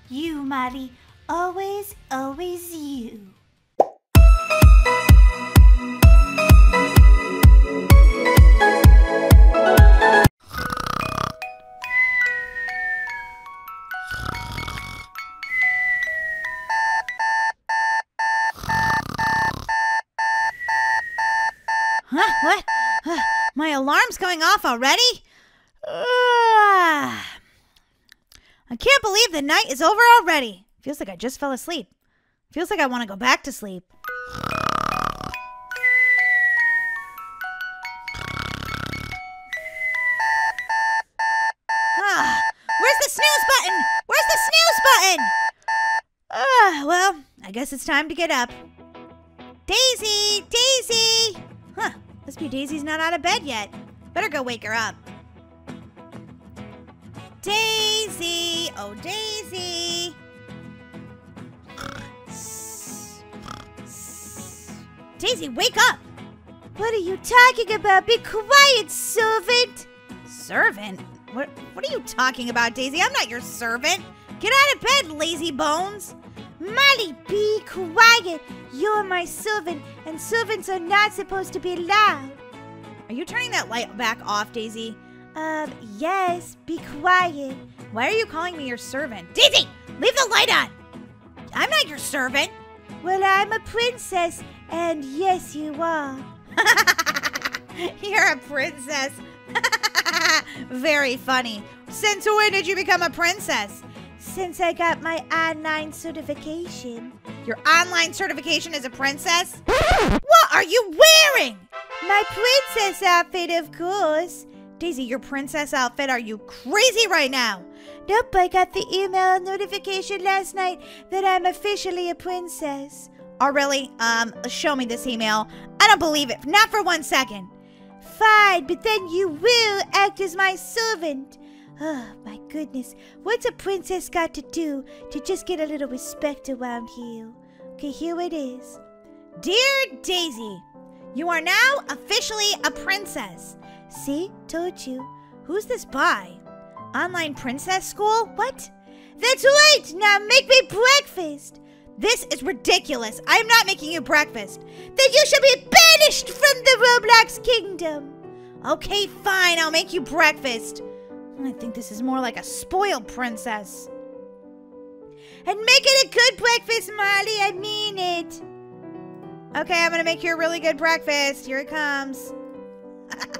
D: You, Molly. Always, always you.
A: Alarm's going off already? I can't believe the night is over already. Feels like I just fell asleep. Feels like I want to go back to sleep. Ah, where's the snooze button? Where's the snooze button? Ah, well, I guess it's time to get up. Daisy! Daisy! Huh, must be Daisy's not out of bed yet. Better go wake her up. Daisy! Oh, Daisy! Daisy, wake up!
D: What are you talking about? Be quiet, servant.
A: Servant? What, what are you talking about, Daisy? I'm not your servant. Get out of bed, lazy bones.
D: Molly, be quiet. You're my servant, and servants are not supposed to be loud.
A: Are you turning that light back off, Daisy?
D: Um, yes, be quiet.
A: Why are you calling me your servant? Daisy, leave the light on. I'm not your servant.
D: Well, I'm a princess, and yes, you are.
A: You're a princess. Very funny. Since when did you become a princess?
H: Since I got my online certification.
A: Your online certification as a princess? What are you wearing?
H: My princess outfit, of course.
A: Daisy, your princess outfit? Are you crazy right now?
H: Nope, I got the email notification last night that I'm officially a princess.
A: Oh, really? Um, show me this email. I don't believe it. Not for one second.
H: Fine, but then you will act as my servant. Oh, my goodness. What's a princess got to do to just get a little respect around here? Okay, here it is.
A: Dear Daisy, you are now officially a princess.
H: See? Told you.
A: Who's this by? Online princess school? What?
H: That's right! Now make me breakfast!
A: This is ridiculous. I am not making you breakfast.
H: Then you should be banished from the Roblox kingdom.
A: Okay, fine. I'll make you breakfast. I think this is more like a spoiled princess.
H: And make it a good breakfast, Molly. I mean it.
A: Okay, I'm gonna make you a really good breakfast. Here it comes.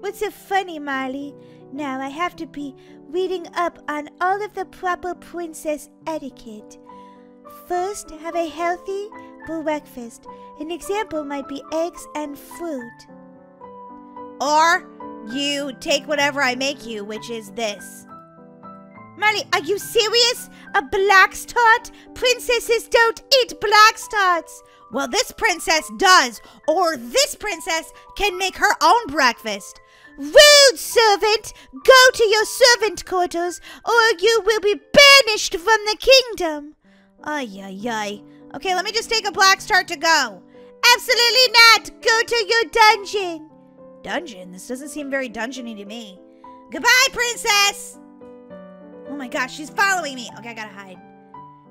H: What's so funny, Molly? Now I have to be reading up on all of the proper princess etiquette. First, have a healthy breakfast. An example might be eggs and fruit.
A: Or you take whatever I make you, which is this.
H: Molly, are you serious? A black start? Princesses don't eat black starts.
A: Well, this princess does, or this princess can make her own breakfast.
H: Rude servant! Go to your servant quarters, or you will be banished from the kingdom.
A: Ay, ay, ay. Okay, let me just take a black start to go.
H: Absolutely not! Go to your dungeon.
A: Dungeon? This doesn't seem very dungeony to me. Goodbye, princess! Oh my gosh, she's following me. Okay, I gotta hide.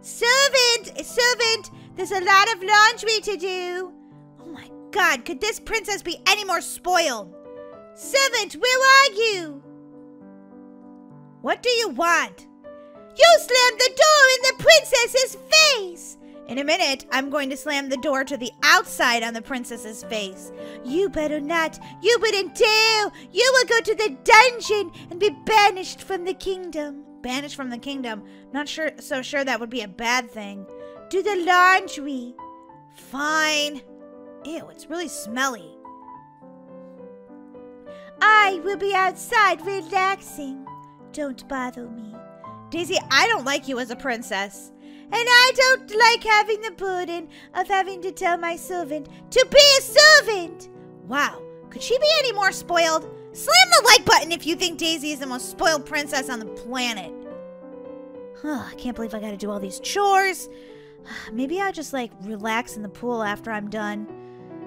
H: Servant! Servant! There's a lot of laundry to do.
A: Oh my god, could this princess be any more spoiled?
H: Servant, where are you?
A: What do you want?
H: You slammed the door in the princess's face!
A: In a minute, I'm going to slam the door to the outside on the princess's face.
H: You better not. You wouldn't dare. You will go to the dungeon and be banished from the kingdom.
A: Banished from the kingdom? Not sure so sure that would be a bad thing.
H: Do the laundry.
A: Fine. Ew, it's really smelly.
H: I will be outside relaxing. Don't bother me.
A: Daisy, I don't like you as a princess.
H: And I don't like having the burden of having to tell my servant to be a servant.
A: Wow, could she be any more spoiled? Slam the like button if you think Daisy is the most spoiled princess on the planet. Huh, I can't believe I gotta do all these chores. Maybe I'll just like relax in the pool after I'm done.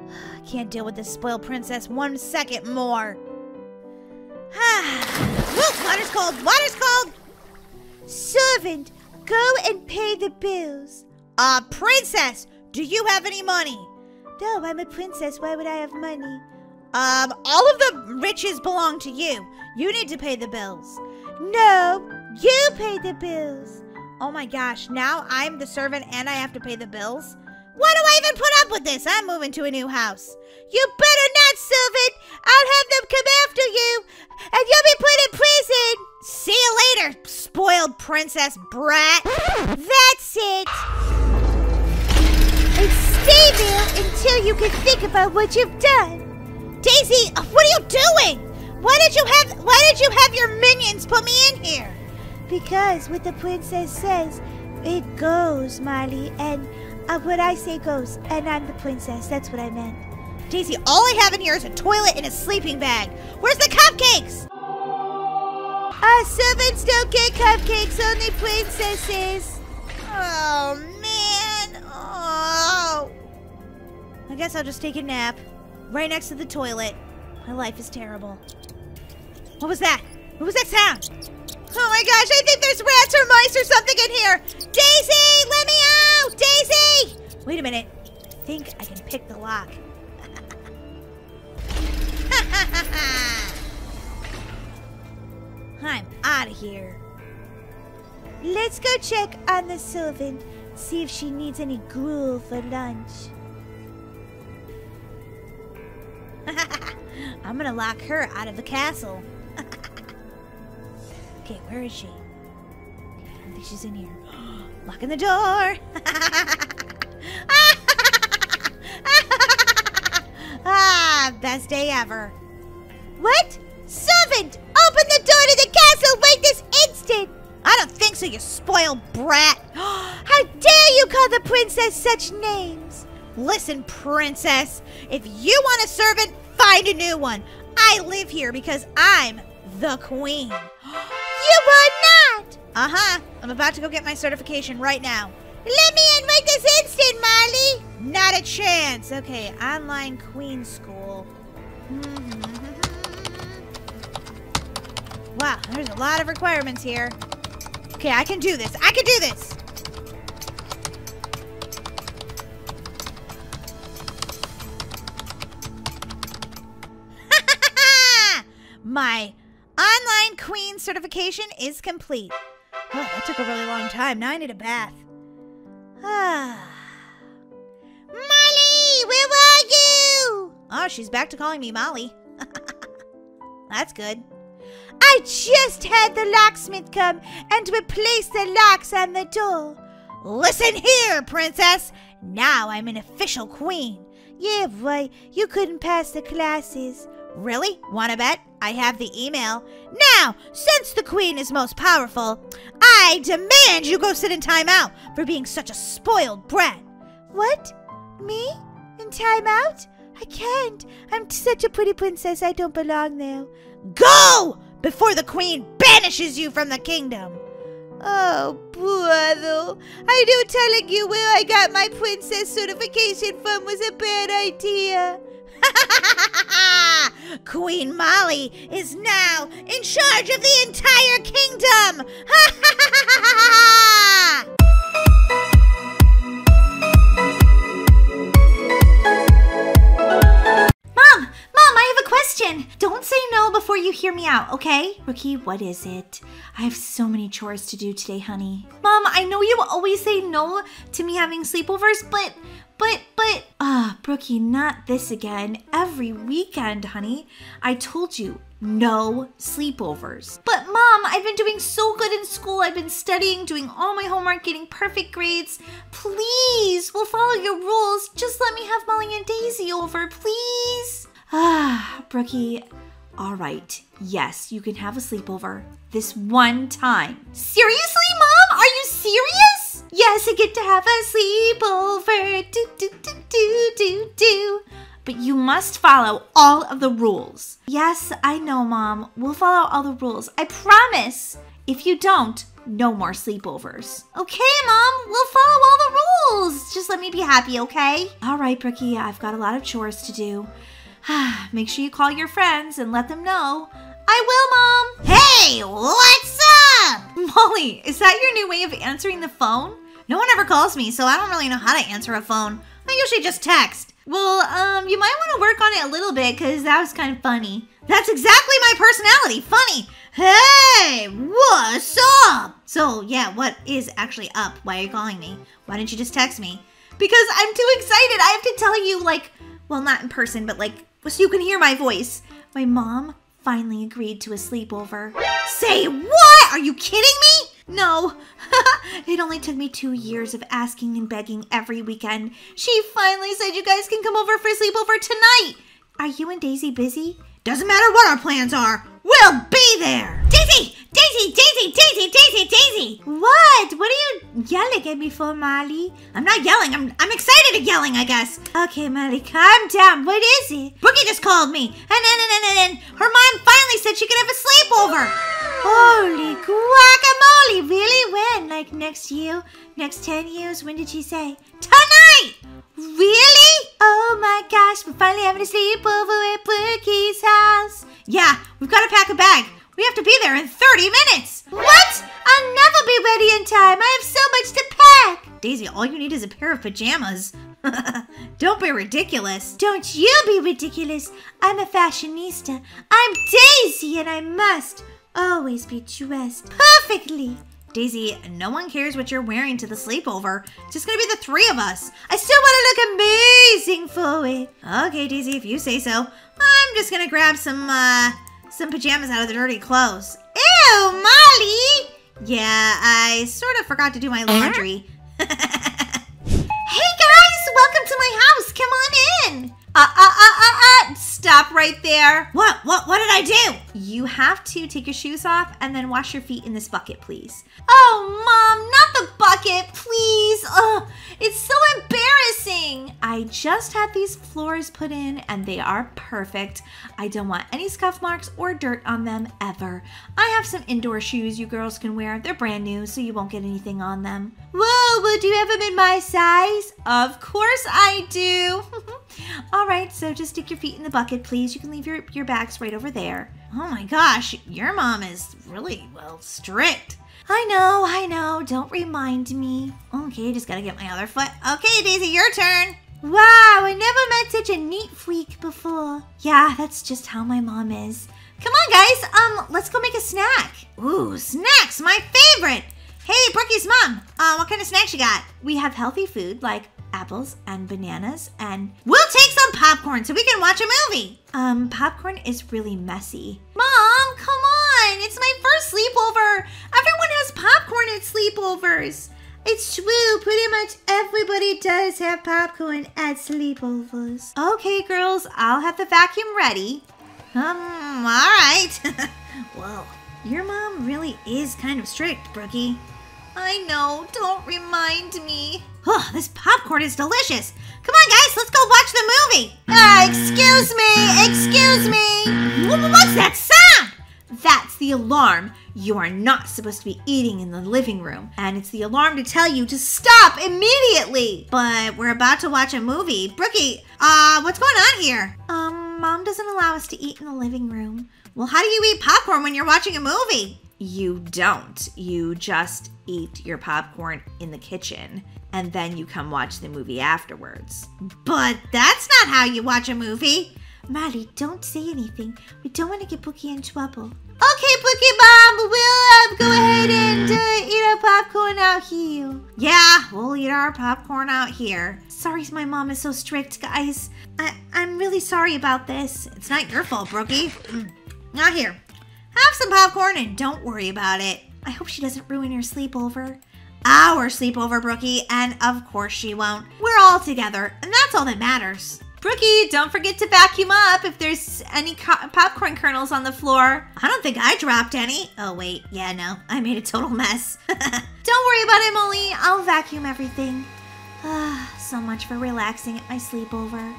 A: I can't deal with this spoiled princess one second more. Whoa, water's cold, water's cold!
H: Servant, go and pay the bills.
A: Uh, princess, do you have any money?
H: No, I'm a princess. Why would I have money?
A: Um, all of the riches belong to you. You need to pay the bills.
H: No, you pay the bills.
A: Oh my gosh, now I'm the servant and I have to pay the bills? Why do I even put up with this? I'm moving to a new house.
H: You better not, servant. I'll have them come after you, and you'll be put in prison.
A: See you later, spoiled princess brat.
H: That's it. And stay there until you can think about what you've done.
A: Daisy, what are you doing? Why did you have why did you have your minions put me in here?
H: Because what the princess says, it goes, Molly, and uh, what I say goes, and I'm the princess. That's what I meant.
A: Daisy, all I have in here is a toilet and a sleeping bag. Where's the cupcakes?
H: Our servants don't get cupcakes, only princesses.
A: Oh, man. Oh. I guess I'll just take a nap right next to the toilet. My life is terrible. What was that? What was that sound? Oh my gosh, I think there's rats or mice or something in here. Daisy, let me out! Daisy! Wait a minute. I think I can pick the lock. I'm out of here.
H: Let's go check on the servant, see if she needs any gruel for lunch.
A: I'm gonna lock her out of the castle. okay, where is she? I don't think she's in here. Locking the door. ah, best day ever. What? Servant, open the door to the castle right this instant! I don't think so, you spoiled brat.
I: How dare you call the princess such names?
A: Listen, princess, if you want a servant, find a new one. I live here because I'm the queen.
I: You are not!
A: Uh huh. I'm about to go get my certification right now.
I: Let me in right this instant, Molly!
A: Not a chance. Okay, online queen school. Wow, there's a lot of requirements here. Okay, I can do this. I can do this. My online queen certification is complete. Oh, that took a really long time. Now I need a bath. Ah.
I: Molly, where are you?
A: Oh, she's back to calling me Molly. That's good.
I: I just had the locksmith come and replace the locks on the door.
A: Listen here, princess. Now I'm an official queen.
I: Yeah, right. You couldn't pass the classes.
A: Really? Wanna bet? I have the email. Now, since the queen is most powerful, I demand you go sit in timeout for being such a spoiled brat.
I: What? Me? In timeout? I can't. I'm such a pretty princess. I don't belong there.
A: Go! Before the queen banishes you from the kingdom.
I: Oh, brother. I knew telling you where I got my princess certification from was a bad idea.
A: Queen Molly is now in charge of the entire kingdom!
J: Don't say no before you hear me out, okay? Brookie, what is it? I have so many chores to do today, honey. Mom, I know you always say no to me having sleepovers, but but, but, ah, Brookie, not this again. Every weekend, honey. I told you, no sleepovers. But, Mom, I've been doing so good in school. I've been studying, doing all my homework, getting perfect grades. Please, we'll follow your rules. Just let me have Molly and Daisy over, please. Ah, Brookie, all right. Yes, you can have a sleepover this one time. Seriously, Mom? Are you serious? Yes, I get to have a sleepover. Do, do, do, do, do, do. But you must follow all of the rules. Yes, I know, Mom. We'll follow all the rules. I promise. If you don't, no more sleepovers. Okay, Mom, we'll follow all the rules. Just let me be happy, okay? All right, Brookie, I've got a lot of chores to do. Make sure you call your friends and let them know. I will, Mom.
A: Hey, what's up?
J: Molly, is that your new way of answering the phone?
A: No one ever calls me, so I don't really know how to answer a phone. I usually just text.
J: Well, um, you might want to work on it a little bit because that was kind of funny.
A: That's exactly my personality. Funny. Hey, what's up? So, yeah, what is actually up? Why are you calling me? Why didn't you just text me?
J: Because I'm too excited. I have to tell you, like, well, not in person, but like, so you can hear my voice. My mom finally agreed to a sleepover.
A: Say what? Are you kidding me?
J: No, it only took me two years of asking and begging every weekend. She finally said you guys can come over for a sleepover tonight. Are you and Daisy busy?
A: Doesn't matter what our plans are. We'll be there. Daisy! Daisy! Daisy! Daisy! Daisy! Daisy!
I: What? What are you yelling at me for, Molly?
A: I'm not yelling. I'm, I'm excited at yelling, I guess.
I: Okay, Molly, calm down. What is it?
A: Brookie just called me, and then, and then, and then her mom finally said she could have a sleepover.
I: Holy guacamole! Really? When? Like next year? Next 10 years? When did she say?
A: Tonight!
I: Really? Oh my gosh, we're finally having a sleepover at Brookie's house.
A: Yeah, we've got to pack a bag. We have to be there in 30 minutes.
I: What? I'll never be ready in time. I have so much to pack.
A: Daisy, all you need is a pair of pajamas. Don't be ridiculous.
I: Don't you be ridiculous. I'm a fashionista. I'm Daisy and I must always be dressed perfectly.
A: Daisy, no one cares what you're wearing to the sleepover. It's just gonna be the three of us.
I: I still want to look amazing for it.
A: Okay, Daisy, if you say so. I'm
G: I'm just gonna grab some uh some pajamas out of the dirty clothes. Ew, Molly! Yeah, I sort of forgot to do my laundry.
A: Hey guys, welcome to my house. Come on in. Uh, uh, uh, uh, uh. Stop right there.
G: what? What? What did I do?
A: You have to take your shoes off and then wash your feet in this bucket, please. Oh, Mom, not the bucket, please. Ugh, it's so embarrassing. I just had these floors put in and they are perfect. I don't want any scuff marks or dirt on them ever. I have some indoor shoes you girls can wear. They're brand new, so you won't get anything on them. Whoa, but do you have them in my size? Of course I do. All right, so just stick your feet in the bucket, please. You can leave your, your bags right over there.
G: Oh my gosh, your mom is really well strict.
A: I know, I know. Don't remind me.
G: Okay, just gotta get my other foot. Okay, Daisy, your turn.
D: Wow, I never met such a neat freak before.
A: Yeah, that's just how my mom is. Come on, guys. Um, let's go make a snack.
G: Ooh, snacks, my favorite. Hey, Brookie's mom, uh, what kind of snacks you got?
A: We have healthy food like apples and bananas and
G: We'll take some popcorn so we can watch a movie.
A: um popcorn is really messy.
G: Mom, come on. It's my first sleepover. Everyone has popcorn at sleepovers.
D: It's true, pretty much everybody does have popcorn at sleepovers.
A: Okay, girls, I'll have the vacuum ready.
G: Um, all right. Whoa, your mom really is kind of strict, Brookie.
A: I know. Don't remind me.
G: Oh, this popcorn is delicious. Come on, guys, let's go watch the movie.
A: Ah, excuse me. Excuse me.
G: What's that sound?
A: That's the alarm. You are not supposed to be eating in the living room. And it's the alarm to tell you to stop immediately.
G: But we're about to watch a movie. Brookie, uh, what's going on here?
A: Um, mom doesn't allow us to eat in the living room.
G: Well, how do you eat popcorn when you're watching a movie?
A: You don't. You just eat your popcorn in the kitchen and then you come watch the movie afterwards.
G: But that's not how you watch a movie.
D: Molly, don't say anything. We don't want to get Brookie in trouble.
A: Okay, Brookie Mom, we'll um, go ahead and uh, eat our popcorn out here.
G: Yeah, we'll eat our popcorn out here.
A: Sorry, my mom is so strict, guys. I- I'm really sorry about this.
G: It's not your fault, Brookie. not here, have some popcorn and don't worry about it.
A: I hope she doesn't ruin your sleepover.
G: Our sleepover, Brookie, and of course she won't. We're all together, and that's all that matters.
A: Brookie, don't forget to vacuum up if there's any co- popcorn kernels on the floor.
G: I don't think I dropped any. Oh, wait. Yeah, no. I made a total mess.
A: Don't worry about it, Molly. I'll vacuum everything. Ah, so much for relaxing at my sleepover.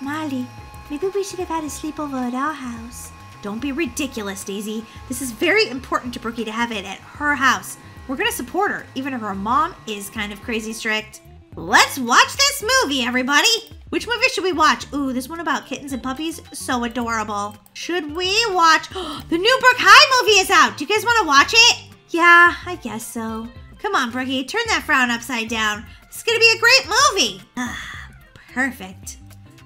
D: Molly, maybe we should have had a sleepover at our house.
G: Don't be ridiculous, Daisy. This is very important to Brookie to have it at her house. We're gonna support her, even if her mom is kind of crazy strict. Let's watch this movie, everybody! Which movie should we watch? Ooh, this one about kittens and puppies? So adorable. Should we watch? the new Brooke High movie is out! Do you guys wanna watch it?
A: Yeah, I guess so.
G: Come on, Brookie, turn that frown upside down. It's gonna be a great movie. Ah, perfect.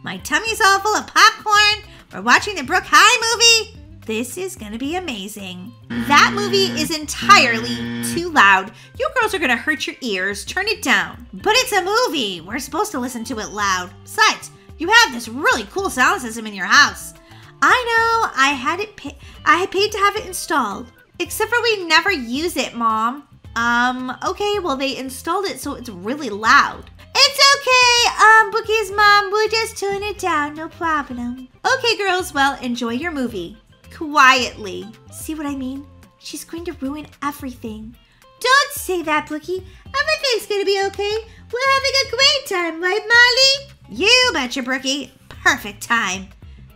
G: My tummy's all full of popcorn. We're watching the Brooke High movie. This is gonna be amazing.
A: That movie is entirely too loud. You girls are gonna hurt your ears. Turn it down.
G: But it's a movie. We're supposed to listen to it loud. Besides, you have this really cool sound system in your house.
A: I know. I had it. Pa- I paid to have it installed. Except for we never use it, Mom. Um. Okay. Well, they installed it, so it's really loud.
D: It's okay, um, Brookie's mom. We'll just turn it down, no problem.
A: Okay, girls. Well, enjoy your movie quietly.
D: See what I mean? She's going to ruin everything. Don't say that, Brookie. Everything's gonna be okay. We're having a great time, right, Molly?
G: You betcha, Brookie. Perfect time.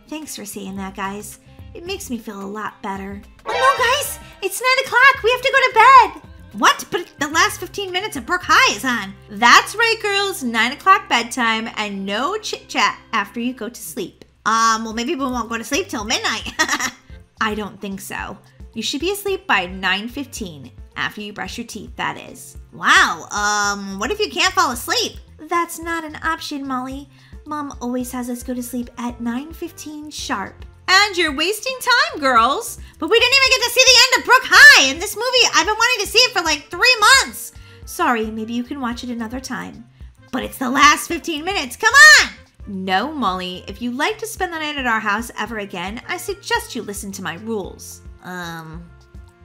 A: Thanks for saying that, guys. It makes me feel a lot better.
D: Oh no, guys! It's nine o'clock. We have to go to bed.
G: What? But the last 15 minutes of Brooke High is on.
A: That's right, girls. Nine o'clock bedtime and no chit chat after you go to sleep.
G: Um, well, maybe we won't go to sleep till midnight.
A: I don't think so. You should be asleep by 9:15 after you brush your teeth, that is.
G: wow. Um, what if you can't fall asleep?
A: That's not an option, Molly. Mom always has us go to sleep at 9:15 sharp. And you're wasting time, girls.
G: But we didn't even get to see the end of Brook High. In this movie, I've been wanting to see it for like three months.
A: Sorry, maybe you can watch it another time.
G: But it's the last 15 minutes. Come on.
K: No, Molly, if you'd like to spend the night at our house ever again, I suggest you listen to my rules.
A: Um,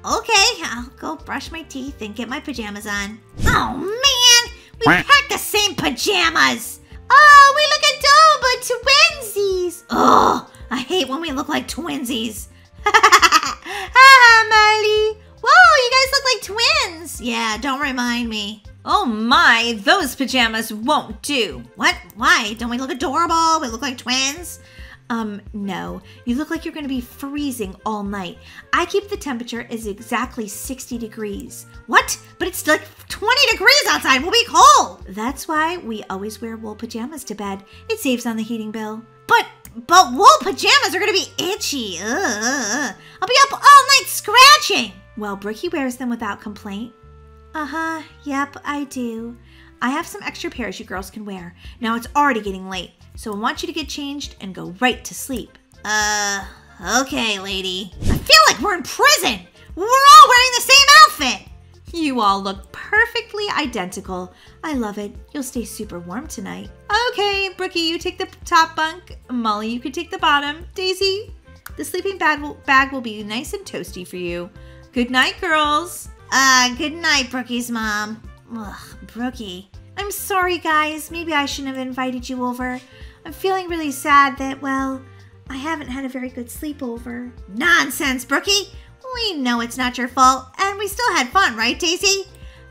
A: okay, I'll go brush my teeth and get my pajamas on. Oh man, we packed the same pajamas.
L: Oh, we look adorable twinsies.
A: Ugh, I hate when we look like twinsies.
L: ah, Molly.
A: Whoa, you guys look like twins. Yeah, don't remind me.
K: Oh my, those pajamas won't do.
A: What? Why? Don't we look adorable? We look like twins?
K: Um, no. You look like you're gonna be freezing all night. I keep the temperature as exactly 60 degrees.
A: What? But it's like 20 degrees outside. We'll be cold.
K: That's why we always wear wool pajamas to bed. It saves on the heating bill.
A: But but wool pajamas are gonna be itchy. Ugh. I'll be up all night scratching.
K: Well, Brookie wears them without complaint. Uh huh, yep, I do. I have some extra pairs you girls can wear. Now it's already getting late, so I want you to get changed and go right to sleep.
A: Uh, okay, lady. I feel like we're in prison. We're all wearing the same outfit.
K: You all look perfectly identical. I love it. You'll stay super warm tonight. Okay, Brookie, you take the top bunk. Molly, you can take the bottom. Daisy, the sleeping bag will, bag will be nice and toasty for you. Good night, girls.
A: Uh, good night, Brookie's mom. Ugh, Brookie.
K: I'm sorry, guys. Maybe I shouldn't have invited you over. I'm feeling really sad that, well, I haven't had a very good sleepover.
A: Nonsense, Brookie. We know it's not your fault, and we still had fun, right, Daisy?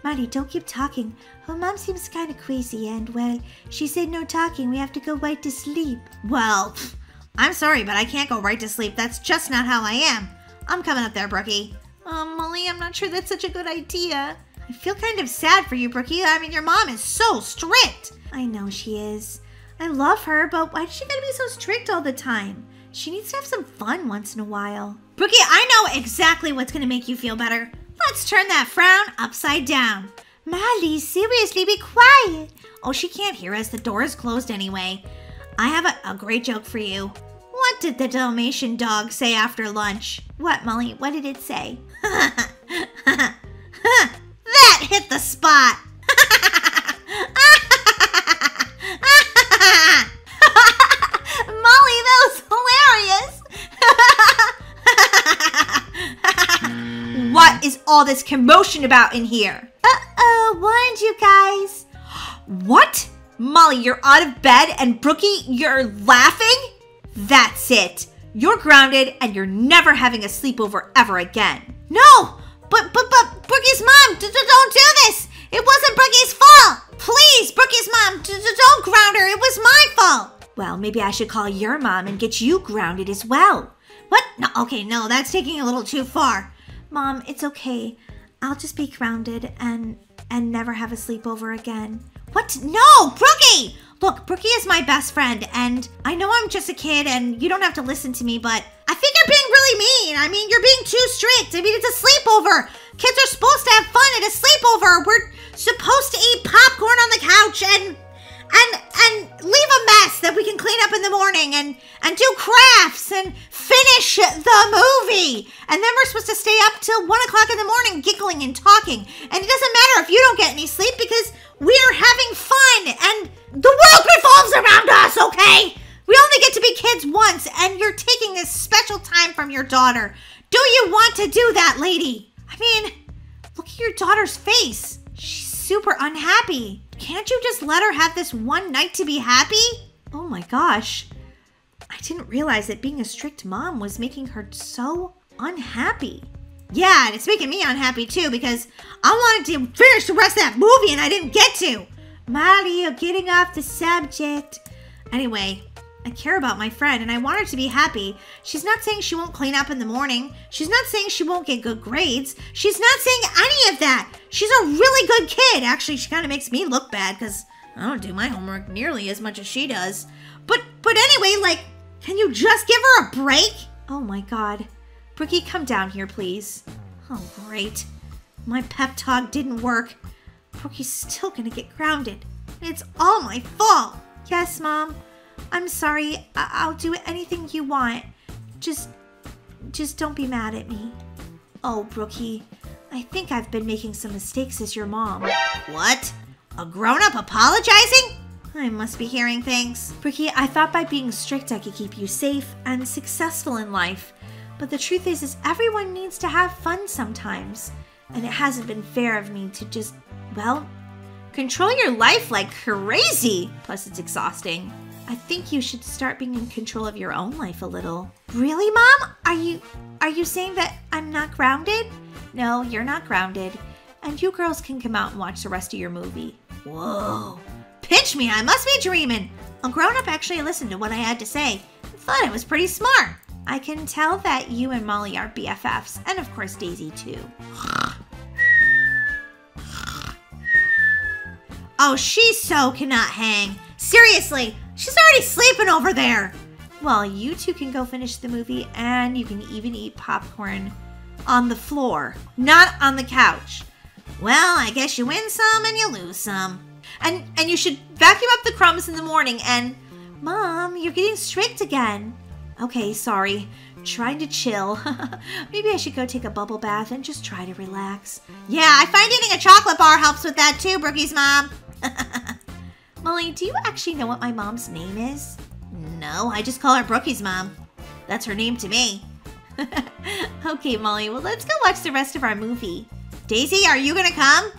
L: Marty, don't keep talking. Her mom seems kind of crazy, and, well, she said no talking. We have to go right to sleep.
A: Well, I'm sorry, but I can't go right to sleep. That's just not how I am. I'm coming up there, Brookie.
K: Um, Molly, I'm not sure that's such a good idea.
A: I feel kind of sad for you, Brookie. I mean, your mom is so strict.
L: I know she is. I love her, but why does she gotta be so strict all the time? She needs to have some fun once in a while.
A: Brookie, I know exactly what's gonna make you feel better. Let's turn that frown upside down.
L: Molly, seriously, be quiet.
A: Oh, she can't hear us. The door is closed anyway. I have a, a great joke for you. What did the Dalmatian dog say after lunch?
L: What, Molly? What did it say?
A: that hit the spot.
L: Molly, that was hilarious.
K: What is all this commotion about in here?
L: Uh-oh, warned you guys.
K: What? Molly, you're out of bed and Brookie, you're laughing? That's it. You're grounded and you're never having a sleepover ever again.
A: No, but but but Brookie's mom, don't do this. It wasn't Brookie's fault. Please, Brookie's mom, don't ground her. It was my fault.
K: Well, maybe I should call your mom and get you grounded as well.
A: What? No, okay, no, that's taking a little too far.
L: Mom, it's okay. I'll just be grounded and and never have a sleepover again.
A: What? No, Brookie! Look, Brookie is my best friend, and I know I'm just a kid and you don't have to listen to me, but I think you're being really mean. I mean, you're being too strict. I mean, it's a sleepover. Kids are supposed to have fun at a sleepover. We're supposed to eat popcorn on the couch and and and leave a mess that we can clean up in the morning and and do crafts and finish the movie. And then we're supposed to stay up till one o'clock in the morning giggling and talking. And it doesn't matter if you don't get any sleep because we're having fun and the world revolves around us okay? We only get to be kids once and you're taking this special time from your daughter. Do you want to do that lady? I mean look at your daughter's face. She's super unhappy can't you just let her have this one night to be happy?
K: Oh my gosh. I didn't realize that being a strict mom was making her so unhappy.
A: Yeah, and it's making me unhappy too because I wanted to finish the rest of that movie and I didn't get to.
L: Molly, getting off the subject.
A: Anyway, I care about my friend and I want her to be happy. She's not saying she won't clean up in the morning. She's not saying she won't get good grades. She's not saying any of that. She's a really good kid. Actually, she kind of makes me look bad because I don't do my homework nearly as much as she does. But but anyway, like, can you just give her a break?
K: Oh my god. Brookie, come down here, please.
A: Oh, great. My pep talk didn't work. Brookie's still gonna get grounded. It's all my fault.
K: Yes, Mom. I'm sorry. I- I'll do anything you want. Just, just don't be mad at me. Oh, Brookie, I think I've been making some mistakes as your mom.
A: What? A grown up apologizing?
M: I must be hearing things.
A: Brookie, I thought by being strict I could keep you safe and successful in life. But the truth is is everyone needs to have fun sometimes. And it hasn't been fair of me to just well,
M: Control your life like crazy. Plus, it's exhausting.
A: I think you should start being in control of your own life a little. Really, Mom? Are you are you saying that I'm not grounded? No, you're not grounded. And you girls can come out and watch the rest of your movie.
M: Whoa. Pinch me, I must be dreaming. A grown up actually listened to what I had to say. Thought it was pretty smart.
A: I can tell that you and Molly are BFFs, and of course Daisy too.
M: Oh, she so cannot hang. Seriously, she's already sleeping over there.
A: Well, you two can go finish the movie, and you can even eat popcorn on the floor, not on the couch.
M: Well, I guess you win some and you lose some. And and you should vacuum up the crumbs in the morning and
A: Mom, you're getting strict again. Okay, sorry. Trying to chill. Maybe I should go take a bubble bath and just try to relax.
M: Yeah, I find eating a chocolate bar helps with that too, Brookie's mom.
A: Molly, do you actually know what my mom's name is?
M: No, I just call her Brookie's mom. That's her name to me.
A: okay, Molly, well, let's go watch the rest of our movie.
M: Daisy, are you gonna come?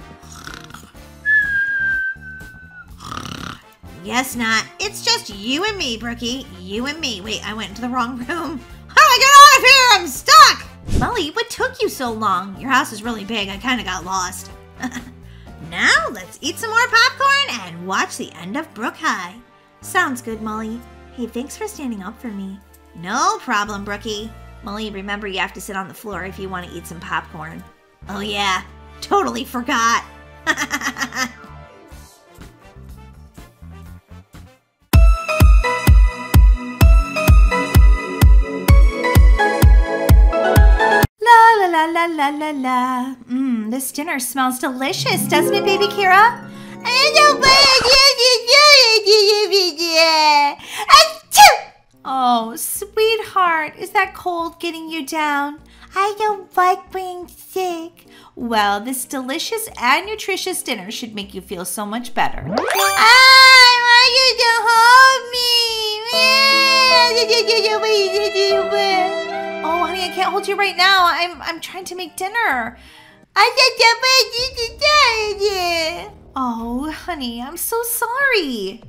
M: Yes, not. It's just you and me, Brookie. You and me. Wait, I went into the wrong room. How do I get out of here? I'm stuck!
A: Molly, what took you so long?
M: Your house is really big. I kind of got lost. now, let's eat some more popcorn and watch the end of Brook High.
A: Sounds good, Molly. Hey, thanks for standing up for me.
M: No problem, Brookie.
A: Molly, remember you have to sit on the floor if you want to eat some popcorn.
M: Oh, yeah. Totally forgot.
A: La la la la. Mmm, this dinner smells delicious, doesn't it, baby Kira? Oh, sweetheart, is that cold getting you down?
N: I don't like being sick.
A: Well, this delicious and nutritious dinner should make you feel so much better.
N: I want you to hold me.
A: Oh, honey, I can't hold you right now. I'm I'm trying to make dinner. Oh, honey, I'm so sorry.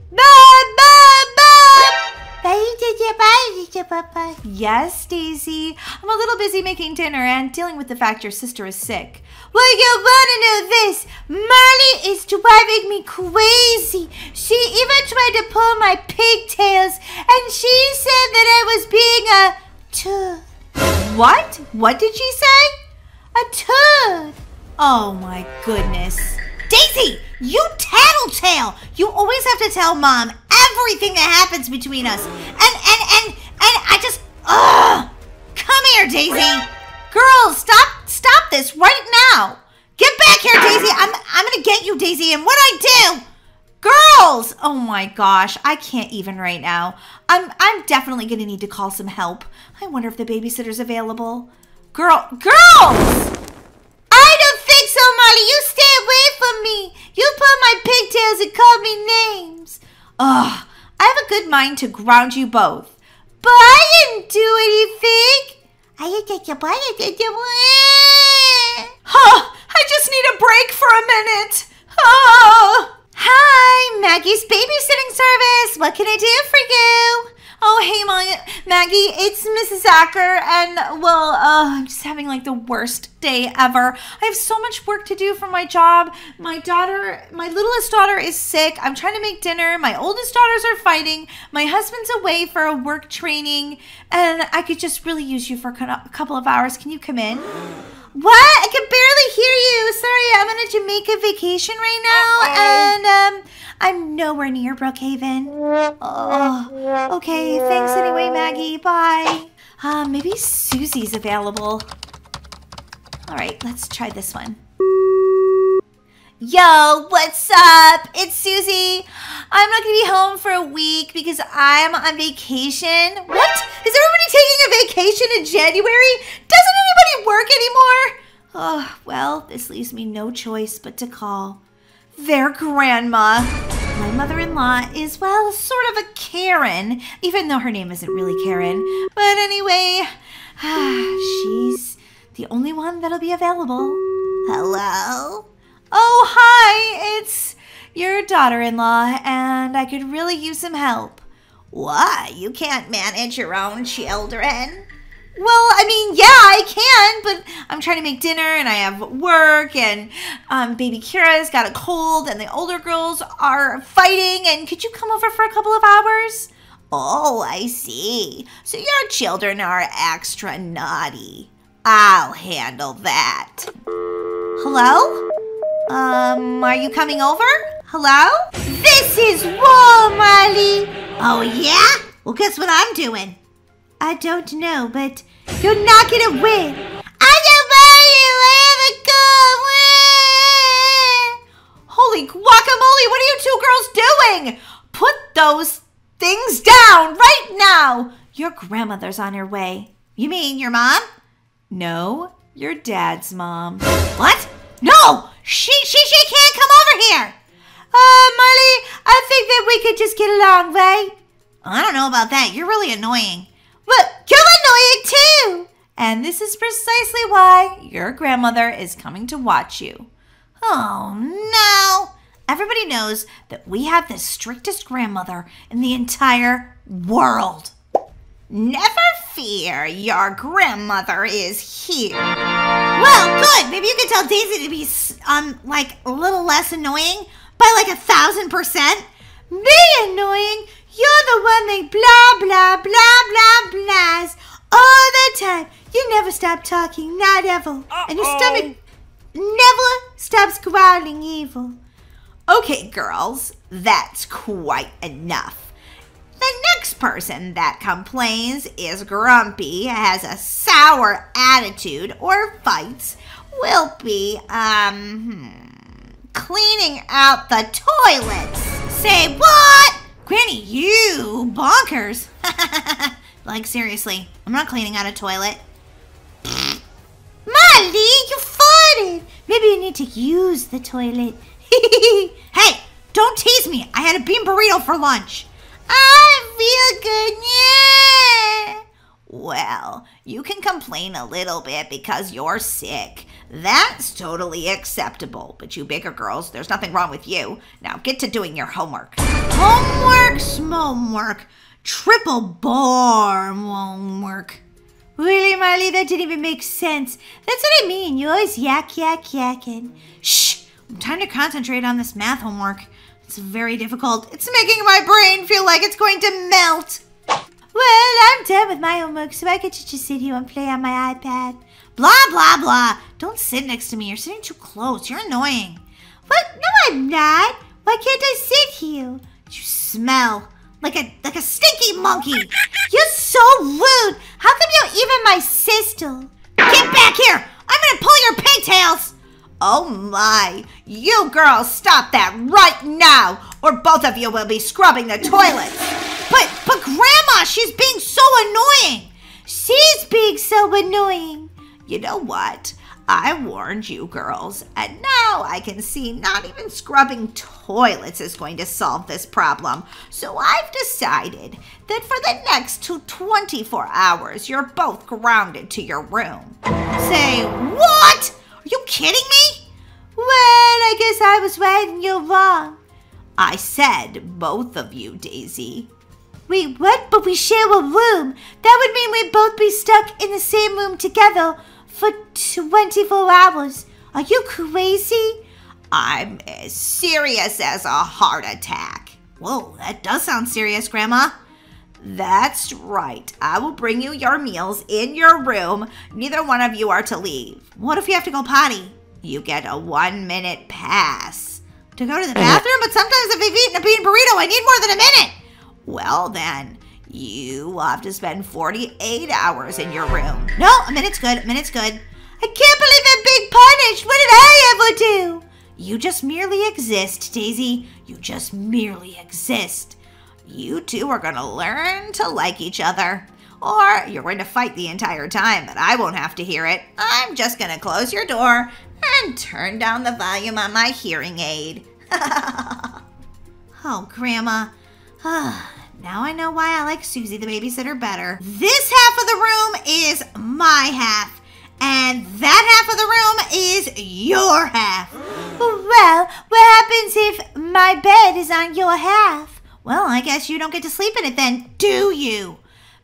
A: Yes, Daisy. I'm a little busy making dinner and dealing with the fact your sister is sick.
N: Well, you want to know this? Marley is driving me crazy. She even tried to pull my pigtails, and she said that I was being a.
A: What? What did she say?
N: A tooth.
A: Oh my goodness.
M: Daisy, you tattletale! You always have to tell mom everything that happens between us. And and and and I just ugh. Come here, Daisy. Girls, stop stop this right now. Get back here, Daisy. I'm I'm gonna get you, Daisy, and what I do. Girls!
A: Oh my gosh, I can't even right now. I'm I'm definitely gonna need to call some help. I wonder if the babysitter's available. Girl girls!
N: I don't think so, Molly. You stay away from me. You pull my pigtails and call me names.
A: Ugh, I have a good mind to ground you both.
N: But I didn't do anything. I didn't do
A: Huh, I just need a break for a minute. Oh.
M: Hi, Maggie's babysitting service. What can I do for you?
A: Oh, hey, Ma- Maggie, it's Mrs. Acker, and well, uh, I'm just having like the worst day ever. I have so much work to do for my job. My daughter, my littlest daughter, is sick. I'm trying to make dinner. My oldest daughters are fighting. My husband's away for a work training, and I could just really use you for a couple of hours. Can you come in?
N: What? I can barely hear you. Sorry, I'm on a Jamaica vacation right now, and um, I'm nowhere near Brookhaven.
A: Oh, okay. Thanks anyway, Maggie. Bye. Uh, maybe Susie's available. All right, let's try this one.
M: Yo, what's up? It's Susie. I'm not gonna be home for a week because I'm on vacation. What? Is everybody taking a vacation in January? Doesn't anybody work anymore?
A: Oh, well, this leaves me no choice but to call their grandma. My mother-in-law is, well, sort of a Karen, even though her name isn't really Karen. But anyway, she's the only one that'll be available. Hello? Oh, hi, it's your daughter-in-law, and I could really use some help. Why? You can't manage your own children? Well, I mean, yeah, I can, but I'm trying to make dinner and I have work and um, baby Kira's got a cold and the older girls are fighting and could you come over for a couple of hours? Oh, I see. So your children are extra naughty. I'll handle that. Hello? Um, are you coming over? Hello?
D: This is war, Molly.
A: Oh, yeah? Well, guess what I'm doing?
D: I don't know, but you're not gonna win.
A: I buy you win. Holy guacamole, what are you two girls doing? Put those things down right now. Your grandmother's on her way. You mean your mom? No, your dad's mom. What? No! She she she can't come over here.
D: Uh, Molly, I think that we could just get along, right?
A: I don't know about that. You're really annoying.
D: But you're annoying too.
A: And this is precisely why your grandmother is coming to watch you. Oh no! Everybody knows that we have the strictest grandmother in the entire world. Never fear, your grandmother is here. Well, good. Maybe you could tell Daisy to be um like a little less annoying by like a thousand percent.
D: Me annoying? You're the one that blah blah blah blah blahs all the time. You never stop talking, not ever. Uh-oh. And your stomach never stops growling evil.
A: Okay, girls, that's quite enough. The next person that complains is grumpy, has a sour attitude, or fights will be, um, hmm, cleaning out the toilets. Say what? Granny, you bonkers. like, seriously, I'm not cleaning out a toilet.
D: Molly, you farted. Maybe you need to use the toilet.
A: hey, don't tease me. I had a bean burrito for lunch.
D: I feel good, yeah.
A: Well, you can complain a little bit because you're sick. That's totally acceptable. But you bigger girls, there's nothing wrong with you. Now get to doing your homework. Homework, homework, triple bar homework.
D: Really, Marley? That didn't even make sense. That's what I mean. You always yak, yak, yakking.
A: Shh! Time to concentrate on this math homework. It's very difficult. It's making my brain feel like it's going to melt.
D: Well, I'm done with my homework, so I get to just sit here and play on my iPad.
A: Blah, blah, blah. Don't sit next to me. You're sitting too close. You're annoying.
D: What? No, I'm not. Why can't I sit here?
A: You smell like a like a stinky monkey.
D: You're so rude. How come you're even my sister?
A: Get back here. I'm gonna pull your pigtails. Oh my. You girls stop that right now or both of you will be scrubbing the toilets. But but grandma, she's being so annoying.
D: She's being so annoying.
A: You know what? I warned you girls, and now I can see not even scrubbing toilets is going to solve this problem. So I've decided that for the next 24 hours, you're both grounded to your room. Say, what? Are you kidding me?
D: Well, I guess I was right and you're wrong.
A: I said both of you, Daisy.
D: Wait, what? But we share a room. That would mean we'd both be stuck in the same room together for 24 hours. Are you crazy?
A: I'm as serious as a heart attack. Whoa, that does sound serious, Grandma. That's right. I will bring you your meals in your room. Neither one of you are to leave. What if you have to go potty? You get a one minute pass to go to the bathroom, but sometimes if I've eaten a bean burrito, I need more than a minute. Well, then, you will have to spend 48 hours in your room. No, a minute's good. A minute's good.
D: I can't believe I'm being punished. What did I ever do?
A: You just merely exist, Daisy. You just merely exist. You two are going to learn to like each other. Or you're going to fight the entire time, but I won't have to hear it. I'm just going to close your door and turn down the volume on my hearing aid. Oh, Grandma. Ah, now I know why I like Susie the babysitter better. This half of the room is my half. And that half of the room is your half.
D: Well, what happens if my bed is on your half?
A: Well, I guess you don't get to sleep in it then, do you?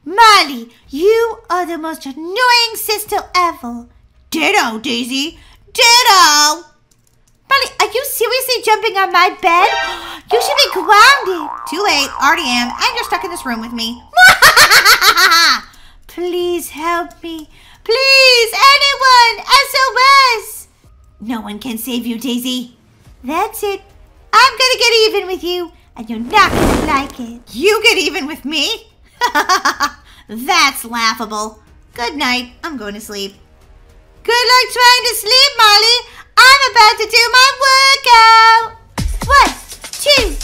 D: Molly, you are the most annoying sister ever.
A: Ditto, Daisy. Ditto.
D: Molly, are you seriously jumping on my bed? You should be grounded.
A: Too late. Already am. And you're stuck in this room with me.
D: Please help me. Please, anyone! SOS!
A: No one can save you, Daisy.
D: That's it. I'm gonna get even with you, and you're not gonna like it.
A: You get even with me? That's laughable. Good night. I'm going to sleep.
D: Good luck trying to sleep, Molly. I'm about to do my workout. One, two,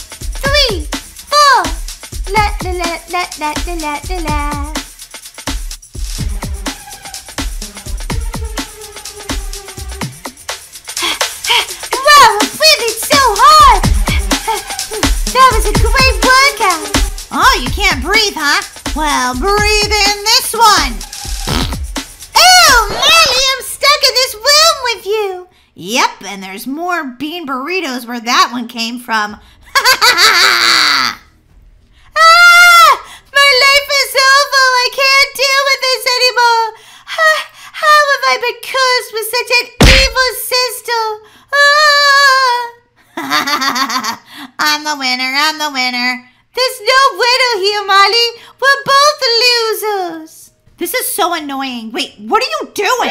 D: three, four. La la la la la la la la. Wow, I'm breathing so hard. Hmm. That was a great workout.
A: Oh, you can't breathe, huh? Well, breathe in this one.
D: Ew, Molly, I'm stuck in this room with you.
A: Yep, and there's more bean burritos where that one came from.
D: ah! My life is over. I can't deal with this anymore. How have I been cursed with such an evil sister?
A: Ah! I'm the winner. I'm the winner.
D: There's no winner here, Molly. We're both losers.
A: This is so annoying. Wait, what are you doing?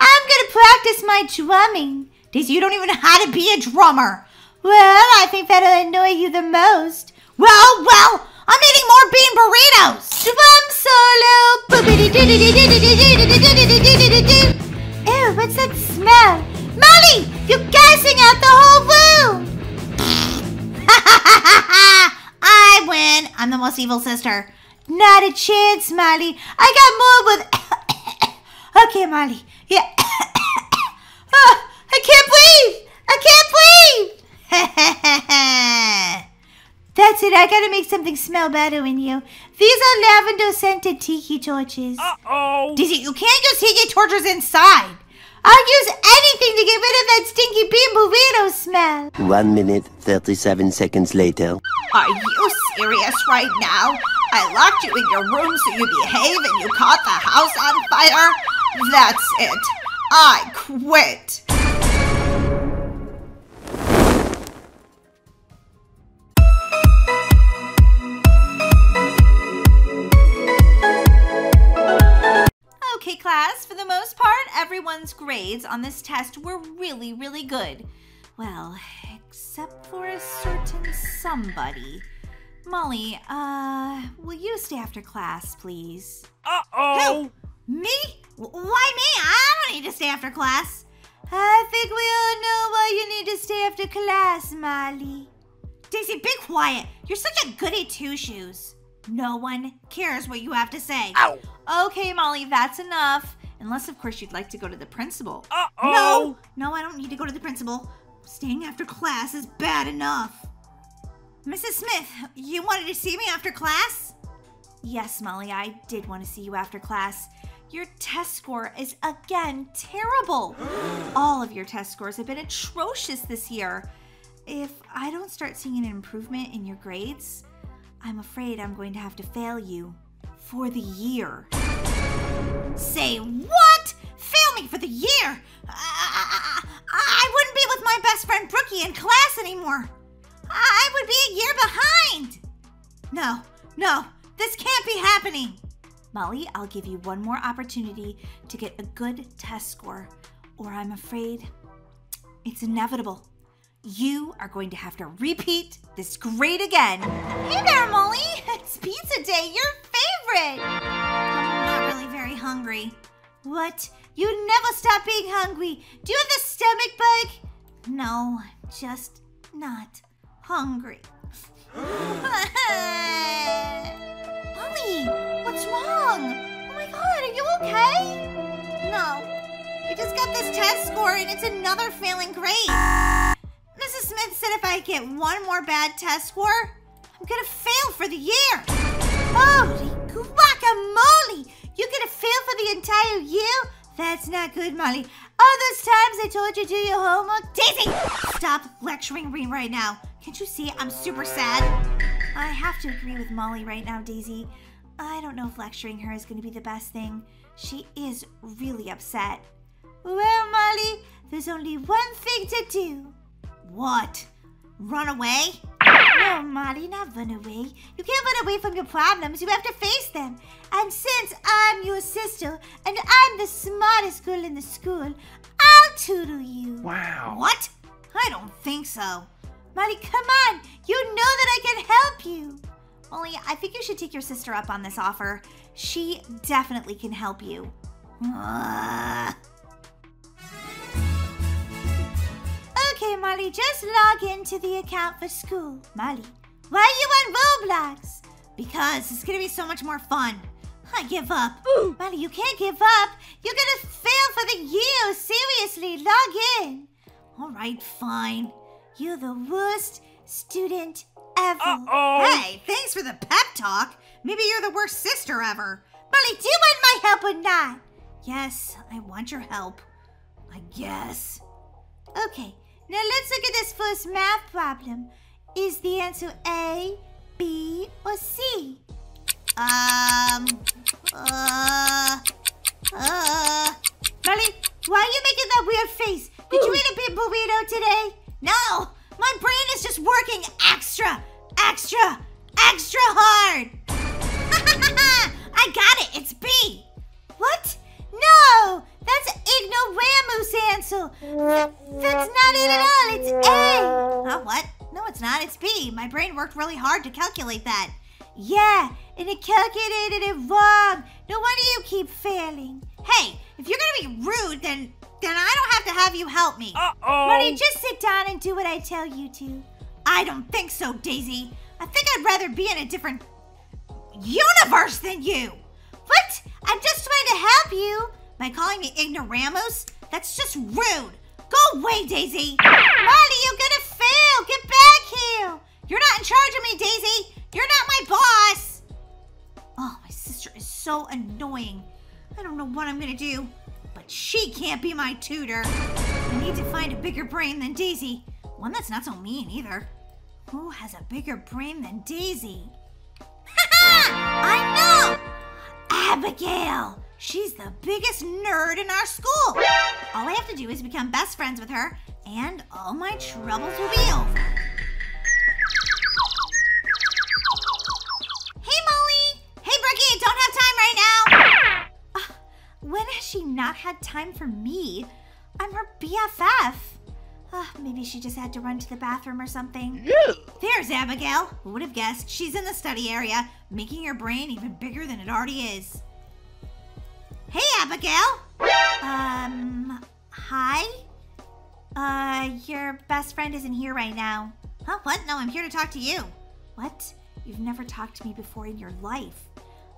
D: I'm gonna practice my drumming.
A: Daisy, you don't even know how to be a drummer.
D: Well, I think that'll annoy you the most.
A: Well, well, I'm eating more bean burritos.
D: Drum solo. Ew, what's that smell? Molly, you're gassing out the whole room.
A: I win. I'm the most evil sister.
D: Not a chance, Molly. I got more with. okay, Molly. Yeah. oh, I can't breathe. I can't breathe. That's it. I gotta make something smell better in you. These are lavender scented tiki torches.
A: Uh oh. Daisy, you can't use tiki torches inside.
D: I'll use anything to get rid of that stinky bean burrito smell.
C: One minute, 37 seconds later.
A: Are you serious right now? I locked you in your room so you behave and you caught the house on fire? That's it. I quit. Okay, class, for the most part, everyone's grades on this test were really, really good. Well, except for a certain somebody. Molly, uh, will you stay after class, please?
B: Uh-oh!
A: Who? Me? Why me? I don't need to stay after class.
D: I think we all know why you need to stay after class, Molly.
A: Daisy, be quiet. You're such a goody two shoes. No one cares what you have to say.
B: Ow!
A: Okay, Molly, that's enough. Unless, of course, you'd like to go to the principal.
B: Uh-oh!
A: No, no, I don't need to go to the principal. Staying after class is bad enough. Mrs. Smith, you wanted to see me after class? Yes, Molly, I did want to see you after class. Your test score is again terrible. All of your test scores have been atrocious this year. If I don't start seeing an improvement in your grades, I'm afraid I'm going to have to fail you for the year. Say what? Fail me for the year? I, I wouldn't be with my best friend Brookie in class anymore. I would be a year behind. No, no, this can't be happening. Molly, I'll give you one more opportunity to get a good test score, or I'm afraid it's inevitable. You are going to have to repeat this grade again. Hey there, Molly. It's pizza day, your favorite. I'm not really very hungry.
D: What? You never stop being hungry. Do you have the stomach bug?
A: No, just not hungry. Molly, what's wrong? Oh my god, are you okay? No, I just got this test score and it's another failing grade. Mrs. Smith said if I get one more bad test score, I'm gonna fail for the year. Holy guacamole! You're gonna fail for the entire year? That's not good, Molly. All those times I told you to do your homework. Daisy! Stop lecturing me right now. Can't you see I'm super sad? I have to agree with Molly right now, Daisy. I don't know if lecturing her is going to be the best thing. She is really upset. Well, Molly, there's only one thing to do. What? Run away? No, Molly, not run away. You can't run away from your problems. You have to face them. And since I'm your sister and I'm the smartest girl in the school, I'll tutor you.
C: Wow.
A: What? I don't think so. Molly, come on. You know that I can help you. Molly, I think you should take your sister up on this offer. She definitely can help you. Ugh. Okay, Molly, just log into the account for school. Molly, why are you on Roblox? Because it's gonna be so much more fun. I give up. Molly, you can't give up. You're gonna fail for the year. Seriously, log in. All right, fine. You're the worst student ever.
C: Uh-oh.
A: Hey, thanks for the pep talk. Maybe you're the worst sister ever. Molly, do you want my help or not? Yes, I want your help. I guess. Okay, now let's look at this first math problem. Is the answer A, B, or C? Um, uh, uh. Molly, why are you making that weird face? Did you eat a big burrito today? No, my brain is just working extra, extra, extra hard. I got it. It's B. What? No, that's ignoramus answer. Th- that's not it at all. It's A. Huh? What? No, it's not. It's B. My brain worked really hard to calculate that. Yeah, and it calculated it wrong. No wonder you keep failing. Hey, if you're gonna be rude, then then I don't have to have you help me.
C: Uh-oh.
A: Money, just sit down and do what I tell you to. I don't think so, Daisy. I think I'd rather be in a different universe than you. By calling me ignoramus? That's just rude. Go away, Daisy. Molly, you're gonna fail. Get back here. You're not in charge of me, Daisy. You're not my boss. Oh, my sister is so annoying. I don't know what I'm gonna do, but she can't be my tutor. I need to find a bigger brain than Daisy. One that's not so mean either. Who has a bigger brain than Daisy? I know! Abigail! She's the biggest nerd in our school. All I have to do is become best friends with her, and all my troubles will be over. Hey, Molly! Hey, Brookie, don't have time right now! Uh, when has she not had time for me? I'm her BFF. Uh, maybe she just had to run to the bathroom or something. There's Abigail. Who would have guessed? She's in the study area, making her brain even bigger than it already is. Hey, Abigail. Um, hi? Uh, your best friend isn't here right now. Huh? What? No, I'm here to talk to you. What? You've never talked to me before in your life.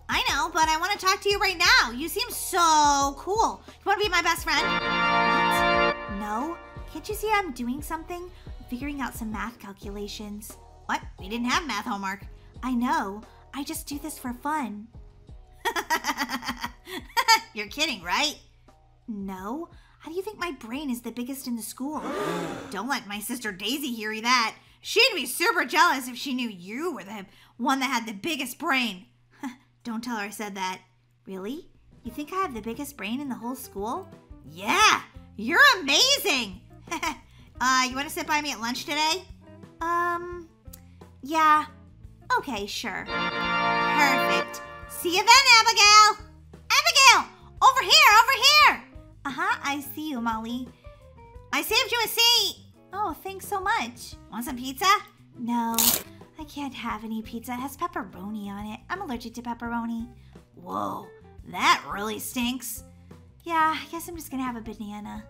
A: I know, but I want to talk to you right now. You seem so cool. You want to be my best friend? What? No. Can't you see I'm doing something? I'm figuring out some math calculations. What? We didn't have math homework. I know. I just do this for fun. You're kidding, right? No. How do you think my brain is the biggest in the school? Don't let my sister Daisy hear you that. She'd be super jealous if she knew you were the one that had the biggest brain. Don't tell her I said that. Really? You think I have the biggest brain in the whole school? Yeah, you're amazing. uh, you want to sit by me at lunch today? Um, yeah. Okay, sure. Perfect. See you then, Abigail. Over here, over here. Uh huh. I see you, Molly. I saved you a seat. Oh, thanks so much. Want some pizza? No, I can't have any pizza. It has pepperoni on it. I'm allergic to pepperoni. Whoa, that really stinks. Yeah, I guess I'm just gonna have a banana.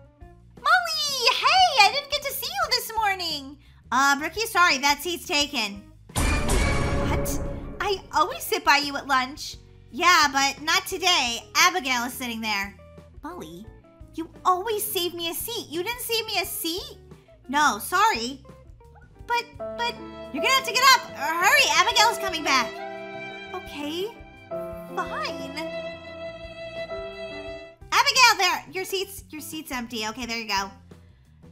A: Molly, hey, I didn't get to see you this morning. Uh, Brookie, sorry, that seat's taken. What? I always sit by you at lunch. Yeah, but not today. Abigail is sitting there. Molly, you always save me a seat. You didn't save me a seat? No, sorry. But, but, you're gonna have to get up. Hurry, Abigail's coming back. Okay, fine. Abigail, there, your seat's, your seat's empty. Okay, there you go.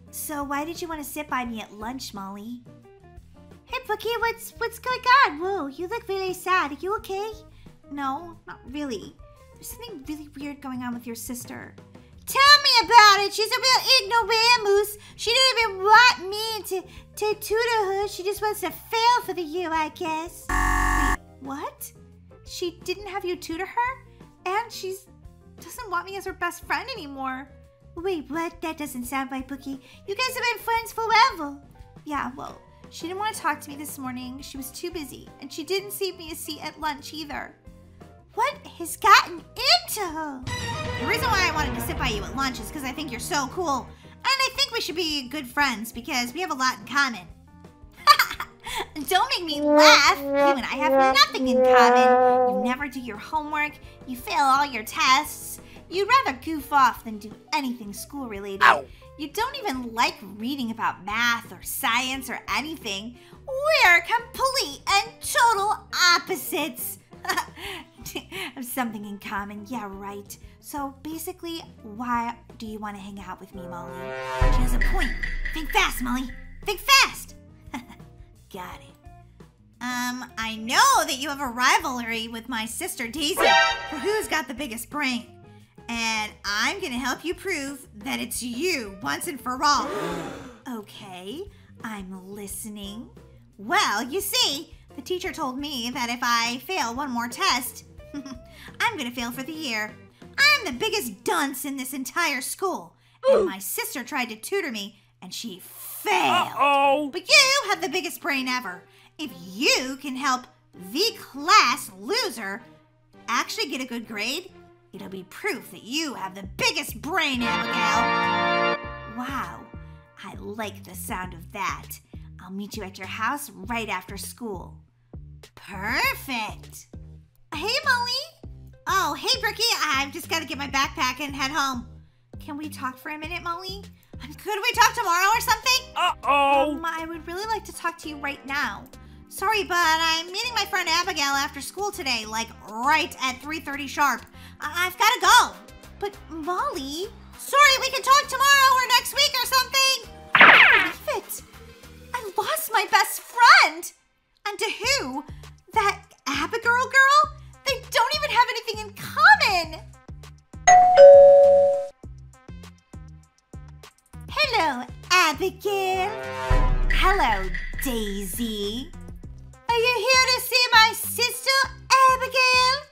D: So why did you want to sit by me at lunch, Molly? Hey, Pookie, what's what's going on? Whoa, you look really sad. Are you okay?
A: No, not really. There's something really weird going on with your sister.
D: Tell me about it. She's a real ignoramus. She didn't even want me to to tutor her. She just wants to fail for the year, I guess.
A: Wait, What? She didn't have you tutor her? And she's doesn't want me as her best friend anymore.
D: Wait, what? That doesn't sound right, Brookie. You guys have been friends forever.
A: Yeah, well, she didn't want to talk to me this morning. She was too busy. And she didn't save me a seat at lunch either.
D: What has gotten into her?
A: The reason why I wanted to sit by you at lunch is because I think you're so cool. And I think we should be good friends because we have a lot in common. Don't make me laugh. You and I have nothing in common. You never do your homework. You fail all your tests. You'd rather goof off than do anything school related.
C: Ow.
A: You don't even like reading about math or science or anything. We're complete and total opposites.
D: something in common. Yeah, right. So basically, why do you want to hang out with me, Molly?
A: She has a point. Think fast, Molly. Think fast.
D: Got it.
A: Um, I know that you have a rivalry with my sister Daisy for who's got the biggest brain. And I'm gonna help you prove that it's you once and for all.
D: Okay, I'm listening.
A: Well, you see, the teacher told me that if I fail one more test, I'm gonna fail for the year. I'm the biggest dunce in this entire school. And my sister tried to tutor me, and she failed.
C: Oh!
A: But you have the biggest brain ever. If you can help the class loser actually get a good grade, it'll be proof that you have the biggest brain, Abigail.
D: Wow, I like the sound of that. I'll meet you at your house right after school.
A: Perfect. Hey, Molly. Oh, hey, Brookie. I've just got to get my backpack and head home. Can we talk for a minute, Molly? Could we talk tomorrow or something?
C: Uh-oh!
A: Um, I would really like to talk to you right now. Sorry, but I'm meeting my friend Abigail after school today, like right at 3.30 sharp. I- I've got to go.
D: But Molly,
A: Sorry, we can talk tomorrow or next week or something.
D: believe it.
A: Lost my best friend. And to who? That Abigail girl? They don't even have anything in common.
D: Hello, Abigail. Hello, Daisy.
A: Are you here to see my sister, Abigail?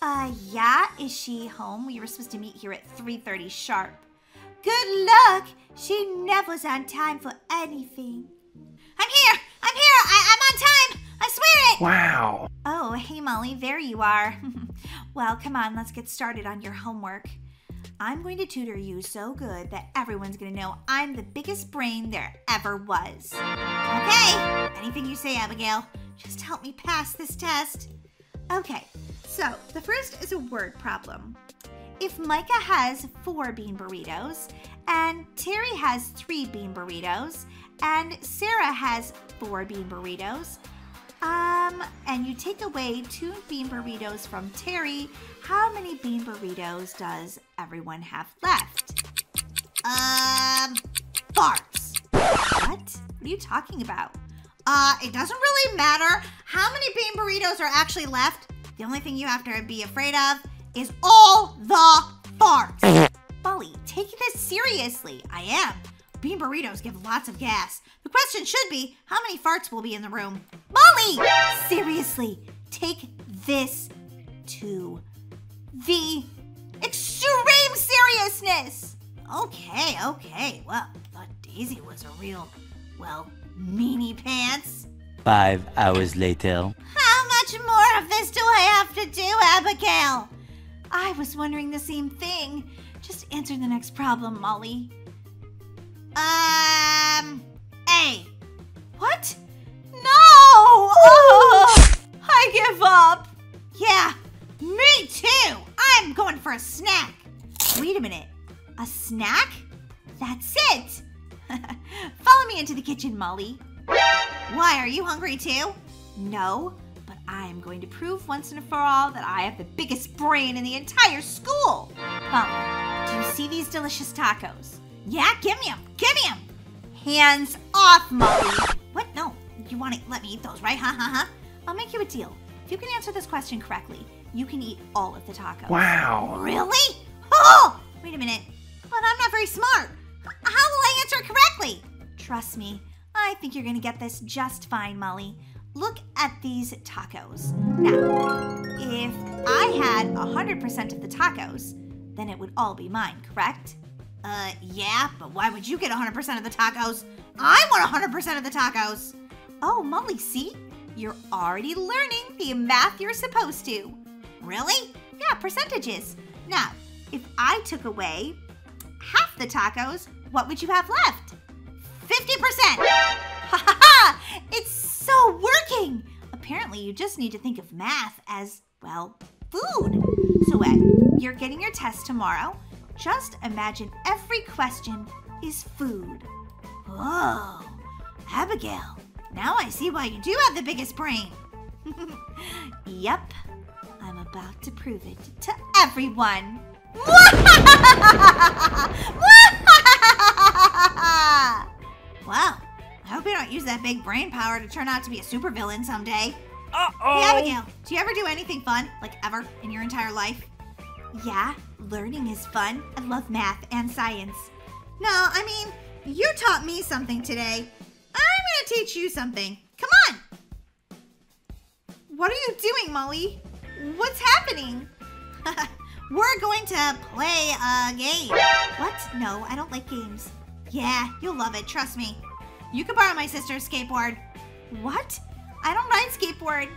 D: Uh, yeah, is she home? We were supposed to meet here at 3.30 sharp.
A: Good luck.
D: She never's on time for anything.
A: I'm here. I'm here. I- I'm on time. I swear it.
C: Wow.
D: Oh, hey, Molly, there you are. well, come on, let's get started on your homework. I'm going to tutor you so good that everyone's going to know I'm the biggest brain there ever was.
A: Okay. Anything you say, Abigail. Just help me pass this test.
D: Okay, so the first is a word problem. If Micah has four bean burritos, and Terry has three bean burritos, and Sarah has four bean burritos, um, and you take away two bean burritos from Terry, how many bean burritos does everyone have left?
A: Um, farts.
D: What? What are you talking about?
A: Uh, it doesn't really matter how many bean burritos are actually left. The only thing you have to be afraid of is all the farts.
D: Molly, take this seriously.
A: I am. Bean burritos give lots of gas. The question should be how many farts will be in the room?
D: Molly! Seriously, take this to the
A: Extreme seriousness! Okay, okay. Well, thought Daisy was a real, well, meanie pants.
C: Five hours later.
A: How much more of this do I have to do, Abigail?
D: I was wondering the same thing. Just answer the next problem, Molly.
A: Um, A.
D: What? No! Oh, I give up.
A: Yeah, me too. I'm going for a snack.
D: Wait a minute. A snack? That's it. Follow me into the kitchen, Molly.
A: Why, are you hungry too? No, but I am going to prove once and for all that I have the biggest brain in the entire school. Molly, do you see these delicious tacos? Yeah, give me them. Give me them. Hands off, Molly. What? No, you want to let me eat those, right? Ha ha ha. I'll make you a deal. If you can answer this question correctly, you can eat all of the tacos.
O: Wow.
A: Really? Oh! Wait a minute. But I'm not very smart. How will I answer correctly? Trust me, I think you're gonna get this just fine, Molly. Look at these tacos. Now, if I had 100% of the tacos, then it would all be mine, correct? Uh, yeah, but why would you get 100% of the tacos? I want 100% of the tacos. Oh, Molly, see? You're already learning the math you're supposed to. Really? Yeah, percentages. Now, if I took away half the tacos, what would you have left? 50%! Ha ha ha! It's so working! Apparently, you just need to think of math as, well, food. So when you're getting your test tomorrow, just imagine every question is food. Whoa, Abigail, now I see why you do have the biggest brain. yep, I'm about to prove it to everyone. wow, I hope you don't use that big brain power to turn out to be a supervillain someday.
C: Uh-oh.
A: Hey, Abigail, do you ever do anything fun, like ever, in your entire life? Yeah, learning is fun. I love math and science. No, I mean, you taught me something today. I'm gonna teach you something. Come on! What are you doing, Molly? What's happening? We're going to play a game. What? No, I don't like games. Yeah, you'll love it, trust me. You can borrow my sister's skateboard. What? I don't ride skateboard.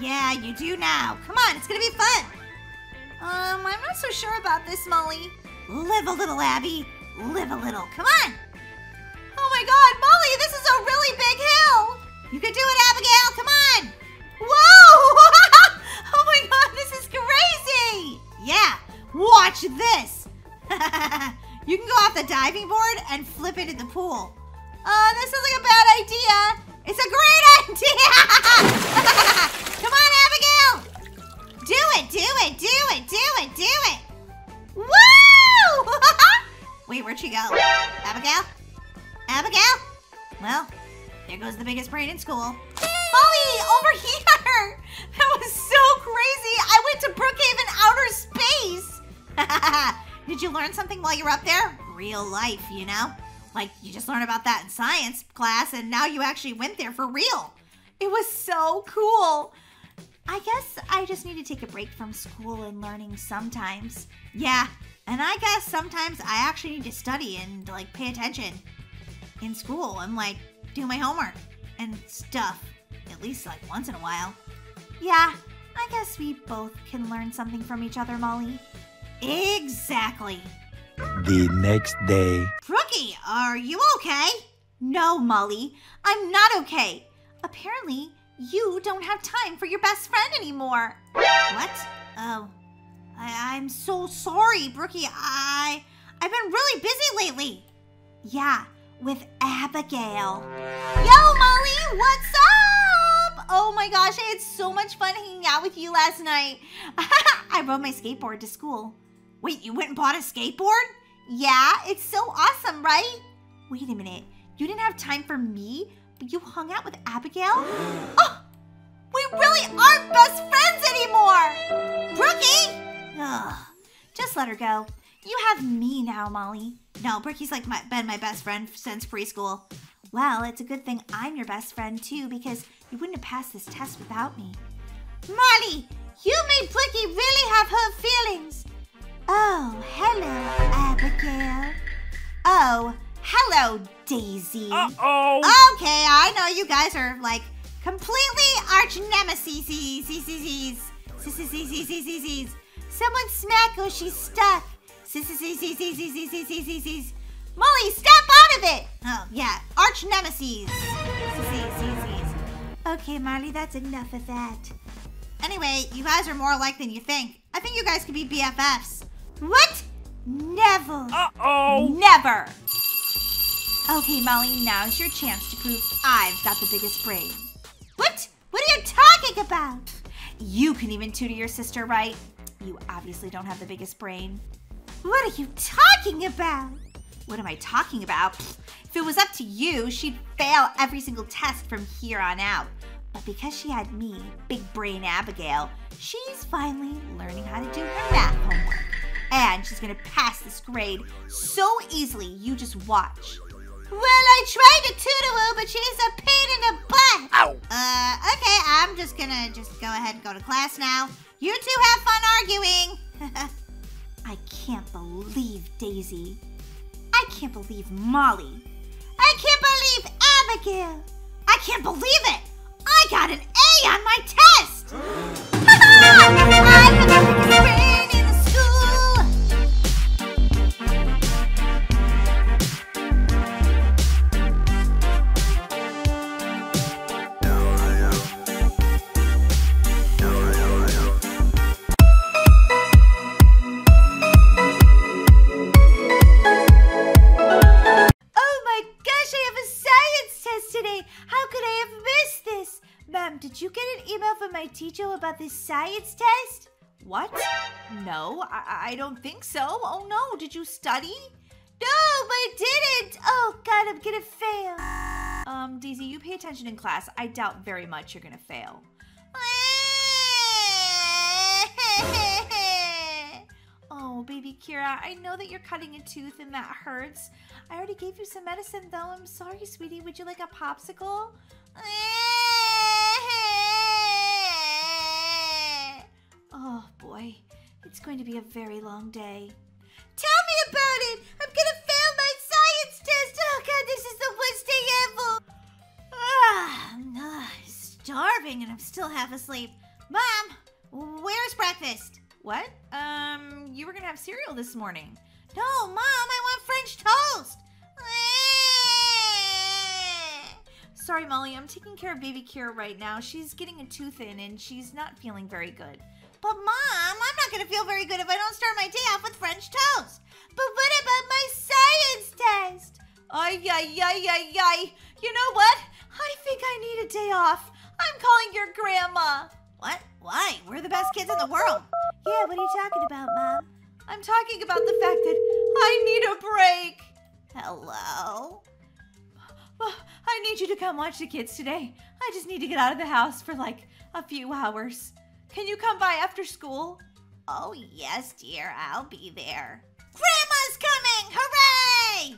A: Yeah, you do now. Come on, it's gonna be fun. Um, I'm not so sure about this, Molly. Live a little, Abby. Live a little. Come on. Oh my god, Molly, this is a really big hill. You can do it, Abigail. Come on. Whoa! oh my god, this is crazy. Yeah, watch this. you can go off the diving board and flip into the pool. Uh, this sounds like a bad idea. It's a great idea. Come on, Abigail. Do it, do it, do it, do it, do it. Woo! Wait, where'd she go? Abigail? Abigail? Well, there goes the biggest brain in school. Molly, over here! That was so crazy! I went to Brookhaven outer space! Did you learn something while you were up there? Real life, you know? Like, you just learned about that in science class, and now you actually went there for real. It was so cool. I guess I just need to take a break from school and learning sometimes. Yeah, and I guess sometimes I actually need to study and like pay attention in school and like do my homework and stuff. At least like once in a while. Yeah, I guess we both can learn something from each other, Molly. Exactly.
C: The next day.
A: Brookie, are you okay? No, Molly, I'm not okay. Apparently, you don't have time for your best friend anymore. What? Oh, I, I'm so sorry, Brookie. I I've been really busy lately. Yeah, with Abigail. Yo, Molly, what's up? Oh my gosh, I had so much fun hanging out with you last night. I rode my skateboard to school. Wait, you went and bought a skateboard? Yeah, it's so awesome, right? Wait a minute. You didn't have time for me, you hung out with Abigail? Oh, we really aren't best friends anymore! Brookie! Ugh, just let her go. You have me now, Molly. No, Brookie's like my, been my best friend since preschool. Well, it's a good thing I'm your best friend too, because you wouldn't have passed this test without me. Molly, you made Brookie really have her feelings. Oh, hello, Abigail. Oh, hello, Daisy.
C: Uh-oh.
A: Okay, I know you guys are like completely arch nemesis. Someone smack her, she's stuck. Molly, step out of it! Oh, yeah, arch nemesis. Okay, Molly, that's enough of that. Anyway, you guys are more alike than you think. I think you guys could be BFFs. What? Never.
C: Uh-oh.
A: Never. Okay, Molly, now's your chance to prove I've got the biggest brain.
D: What? What are you talking about?
A: You can even tutor your sister, right? You obviously don't have the biggest brain.
D: What are you talking about?
A: What am I talking about? If it was up to you, she'd fail every single test from here on out. But because she had me, Big Brain Abigail, she's finally learning how to do her math homework. And she's gonna pass this grade so easily, you just watch.
D: Well, I tried to tutor her, but she's a pain in the butt.
C: Ow.
A: Uh, okay, I'm just gonna just go ahead and go to class now. You two have fun arguing. I can't believe Daisy. I can't believe Molly.
D: I can't believe Abigail.
A: I can't believe it! I got an A on my test!
D: about this science test?
A: What? No, I, I don't think so. Oh no, did you study?
D: No, I didn't. Oh god, I'm gonna fail.
A: Um, Daisy, you pay attention in class. I doubt very much you're gonna fail. Oh, baby Kira, I know that you're cutting a tooth and that hurts. I already gave you some medicine though. I'm sorry, sweetie. Would you like a popsicle? Oh boy, it's going to be a very long day.
D: Tell me about it. I'm gonna fail my science test. Oh god, this is the worst day ever.
A: Ah, I'm uh, starving and I'm still half asleep. Mom, where's breakfast? What? Um, you were gonna have cereal this morning. No, Mom, I want French toast. Sorry, Molly, I'm taking care of baby Kira right now. She's getting a tooth in and she's not feeling very good. But Mom, I'm not gonna feel very good if I don't start my day off with French toast.
D: But what about my science test?
A: Ay, ay, ay, ay, ay. You know what? I think I need a day off. I'm calling your grandma. What? Why? We're the best kids in the world.
D: Yeah, what are you talking about, Mom?
A: I'm talking about the fact that I need a break. Hello? I need you to come watch the kids today. I just need to get out of the house for like a few hours. Can you come by after school? Oh, yes, dear. I'll be there. Grandma's coming! Hooray!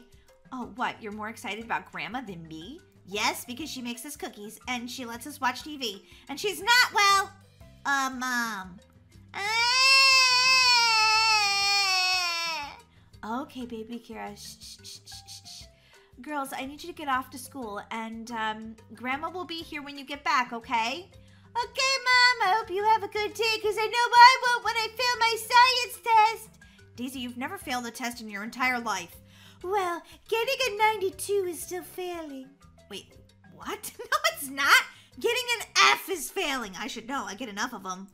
A: Oh, what? You're more excited about Grandma than me? Yes, because she makes us cookies and she lets us watch TV. And she's not, well, a mom. Okay, baby Kira. Shh, shh, shh, shh, shh. Girls, I need you to get off to school, and um, Grandma will be here when you get back, okay?
D: Okay, Mom, I hope you have a good day because I know I won't when I fail my science test.
A: Daisy, you've never failed a test in your entire life.
D: Well, getting a 92 is still failing.
A: Wait, what? No, it's not. Getting an F is failing. I should know. I get enough of them.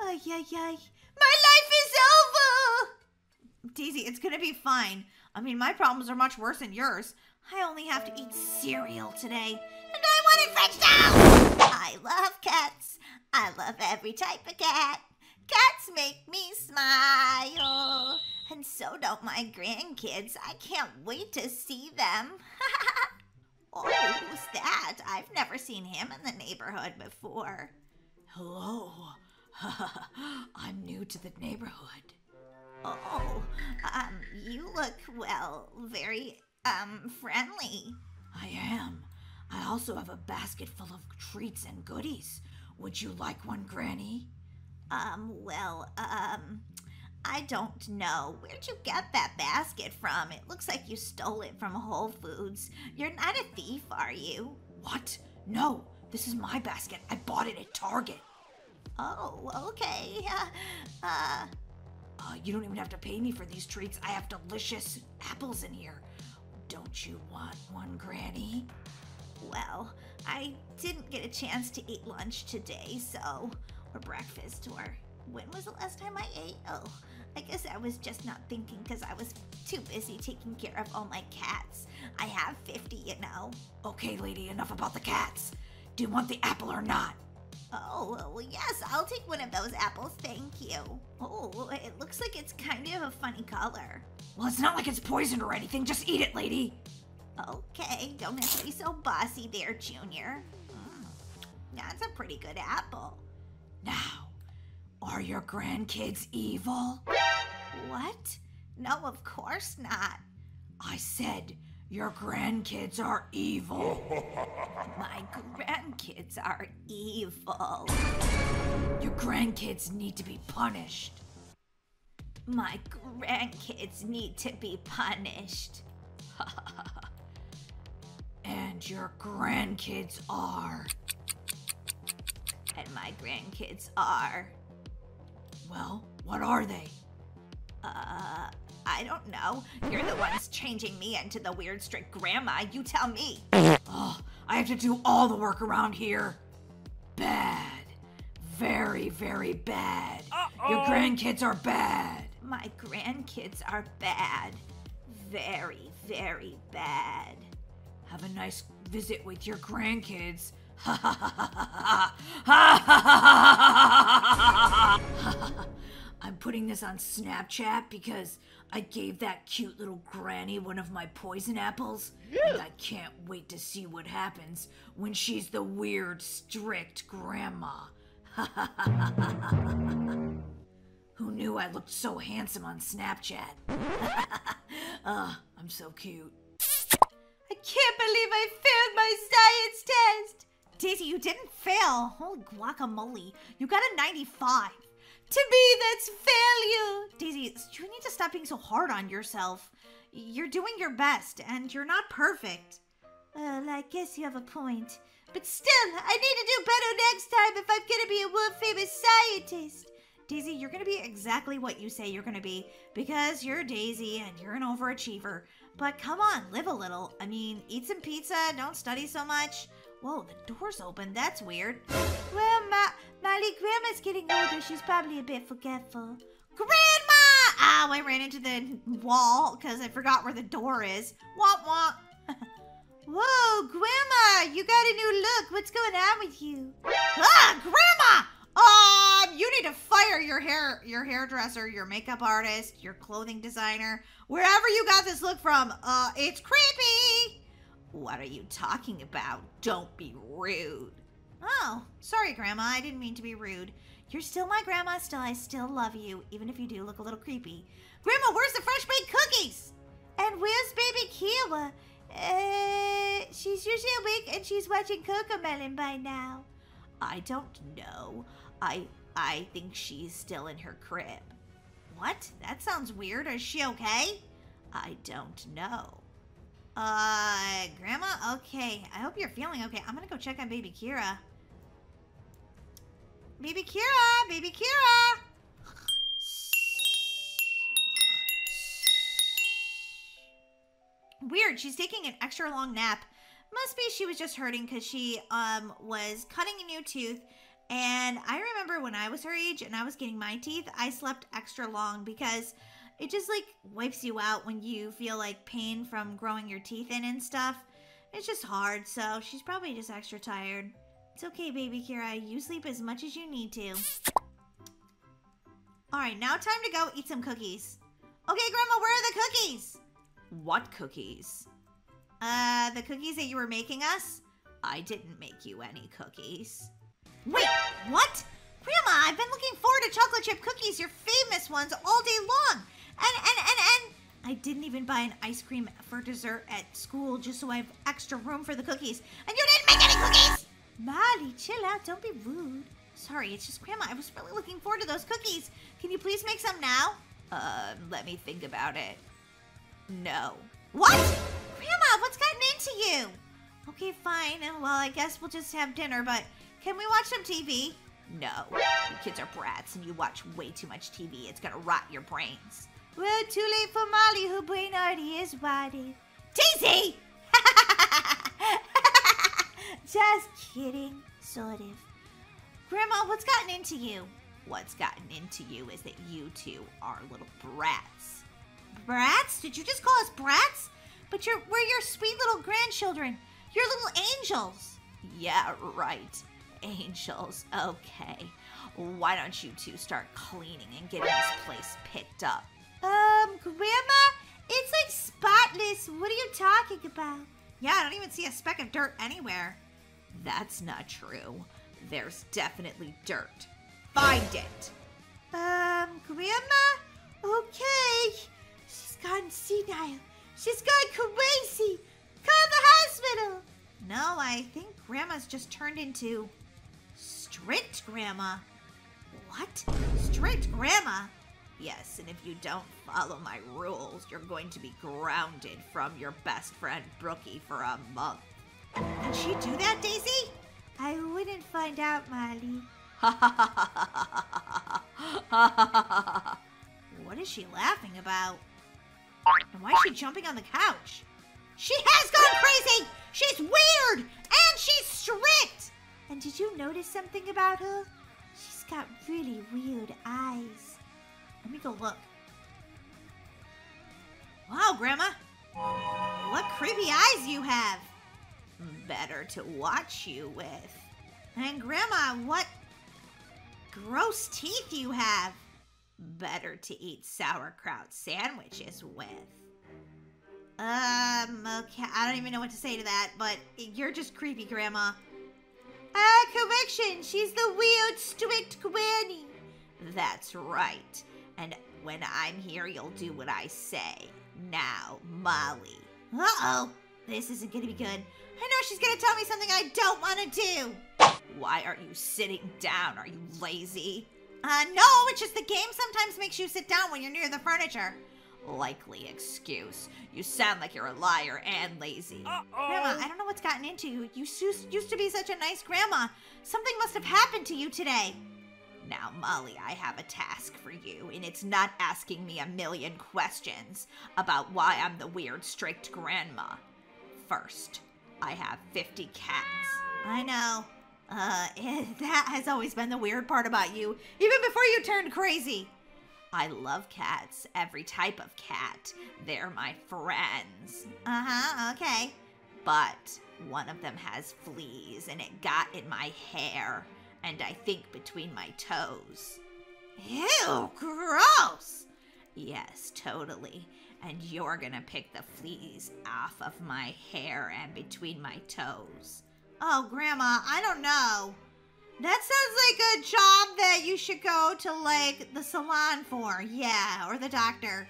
D: Ay, ay, ay. My life is over!
A: Daisy, it's gonna be fine. I mean, my problems are much worse than yours. I only have to eat cereal today. And I wanted French toast! I love cats. I love every type of cat. Cats make me smile. And so don't my grandkids. I can't wait to see them. oh, who's that? I've never seen him in the neighborhood before. Hello. I'm new to the neighborhood. Oh, um, you look, well, very, um, friendly. I am. I also have a basket full of treats and goodies. Would you like one, Granny? Um, well, um, I don't know. Where'd you get that basket from? It looks like you stole it from Whole Foods. You're not a thief, are you? What? No, this is my basket. I bought it at Target. Oh, okay. Uh, uh, uh, you don't even have to pay me for these treats. I have delicious apples in here. Don't you want one, Granny? Well, I didn't get a chance to eat lunch today, so or breakfast or when was the last time I ate? Oh,
P: I guess I was just not thinking because I was too busy taking care of all my cats. I have 50, you know.
B: Okay, lady, enough about the cats. Do you want the apple or not?
P: Oh, well, yes, I'll take one of those apples, thank you. Oh, it looks like it's kind of a funny color.
B: Well, it's not like it's poisoned or anything. Just eat it, lady.
P: Okay, don't have to be so bossy there, Junior. Mm, that's a pretty good apple.
B: Now, are your grandkids evil?
P: What? No, of course not.
B: I said your grandkids are evil.
P: My grandkids are evil.
B: Your grandkids need to be punished.
P: My grandkids need to be punished.
B: and your grandkids are.
P: And my grandkids are.
B: Well, what are they?
P: Uh, I don't know. You're the ones changing me into the weird strict grandma. You tell me.
B: Oh, I have to do all the work around here. Bad. Very, very bad.
Q: Uh-oh.
B: Your grandkids are bad.
P: My grandkids are bad. Very, very bad.
B: Have a nice visit with your grandkids. I'm putting this on Snapchat because I gave that cute little granny one of my poison apples. And I can't wait to see what happens when she's the weird, strict grandma. Who knew I looked so handsome on Snapchat? uh, I'm so cute.
P: Can't believe I failed my science test. Daisy, you didn't fail. Holy guacamole. You got a 95. To me, that's failure. Daisy, you need to stop being so hard on yourself. You're doing your best, and you're not perfect. Well, I guess you have a point. But still, I need to do better next time if I'm gonna be a world famous scientist.
A: Daisy, you're gonna be exactly what you say you're gonna be because you're Daisy and you're an overachiever. But come on, live a little. I mean, eat some pizza, don't study so much. Whoa, the door's open. That's weird.
P: Well, Ma- Molly, Grandma's getting older. She's probably a bit forgetful.
A: Grandma! Ow, I ran into the wall because I forgot where the door is. Womp womp.
P: Whoa, Grandma, you got a new look. What's going on with you?
A: Ah, Grandma! Um, you need to fire your hair, your hairdresser, your makeup artist, your clothing designer, wherever you got this look from. Uh, it's creepy.
P: What are you talking about? Don't be rude.
A: Oh, sorry, Grandma. I didn't mean to be rude. You're still my grandma. Still, I still love you, even if you do look a little creepy. Grandma, where's the fresh baked cookies?
P: And where's baby Kira? Uh, she's usually awake and she's watching Cocomelon by now.
A: I don't know. I I think she's still in her crib. What? That sounds weird. Is she okay?
P: I don't know.
A: Uh, Grandma? Okay. I hope you're feeling okay. I'm gonna go check on baby Kira. Baby Kira! Baby Kira! Weird, she's taking an extra long nap. Must be she was just hurting because she um was cutting a new tooth. And I remember when I was her age and I was getting my teeth, I slept extra long because it just like wipes you out when you feel like pain from growing your teeth in and stuff. It's just hard, so she's probably just extra tired. It's okay, baby Kira. You sleep as much as you need to. Alright, now time to go eat some cookies. Okay, Grandma, where are the cookies?
B: What cookies?
A: Uh, the cookies that you were making us?
P: I didn't make you any cookies.
A: Wait, what? Grandma, I've been looking forward to chocolate chip cookies, your famous ones, all day long. And, and, and, and I didn't even buy an ice cream for dessert at school just so I have extra room for the cookies. And you didn't make any cookies!
P: Molly, chill out. Don't be rude.
A: Sorry, it's just Grandma. I was really looking forward to those cookies. Can you please make some now?
P: Um, let me think about it. No.
A: What? Grandma, what's gotten into you? Okay, fine. Well, I guess we'll just have dinner, but can we watch some TV?
P: No. You kids are brats and you watch way too much TV. It's gonna rot your brains.
A: Well, too late for Molly, her brain already is rotted. Daisy!
P: Just kidding, sort of.
A: Grandma, what's gotten into you? What's gotten into you is that you two are little brats.
G: Brats? Did you just call us brats? But you're we're your sweet little grandchildren. You're little angels.
A: Yeah, right. Angels. Okay. Why don't you two start cleaning and getting this place picked up?
D: Um, Grandma, it's like spotless. What are you talking about?
G: Yeah, I don't even see a speck of dirt anywhere.
A: That's not true. There's definitely dirt. Find it.
D: Um, Grandma? Okay. She's gone senile. She's gone crazy. Call the hospital.
G: No, I think Grandma's just turned into strict Grandma. What? Strict Grandma?
A: Yes, and if you don't follow my rules, you're going to be grounded from your best friend Brookie for a month.
G: Can she do that, Daisy?
D: I wouldn't find out, Molly.
G: What is she laughing about? And why is she jumping on the couch? She has gone crazy! She's weird! And she's strict!
D: And did you notice something about her? She's got really weird eyes.
G: Let me go look. Wow, Grandma. What creepy eyes you have.
A: Better to watch you with.
G: And Grandma, what gross teeth you have.
A: Better to eat sauerkraut sandwiches with.
G: Um, okay, I don't even know what to say to that, but you're just creepy, Grandma.
D: Ah, correction. She's the weird, strict granny.
A: That's right. And when I'm here, you'll do what I say. Now, Molly.
G: Uh-oh. This isn't gonna be good. I know she's gonna tell me something I don't want to do.
A: Why aren't you sitting down? Are you lazy?
G: Uh, no, it's just the game sometimes makes you sit down when you're near the furniture.
A: Likely excuse. You sound like you're a liar and lazy.
G: oh Grandma, I don't know what's gotten into you. You used, used to be such a nice grandma. Something must have happened to you today.
A: Now, Molly, I have a task for you, and it's not asking me a million questions about why I'm the weird, strict grandma. First, I have 50 cats.
G: I know. Uh, that has always been the weird part about you, even before you turned crazy.
A: I love cats, every type of cat. They're my friends.
G: Uh huh, okay.
A: But one of them has fleas, and it got in my hair, and I think between my toes.
G: Ew, gross!
A: Yes, totally. And you're gonna pick the fleas off of my hair and between my toes.
G: Oh, Grandma, I don't know. That sounds like a job that you should go to, like, the salon for. Yeah, or the doctor.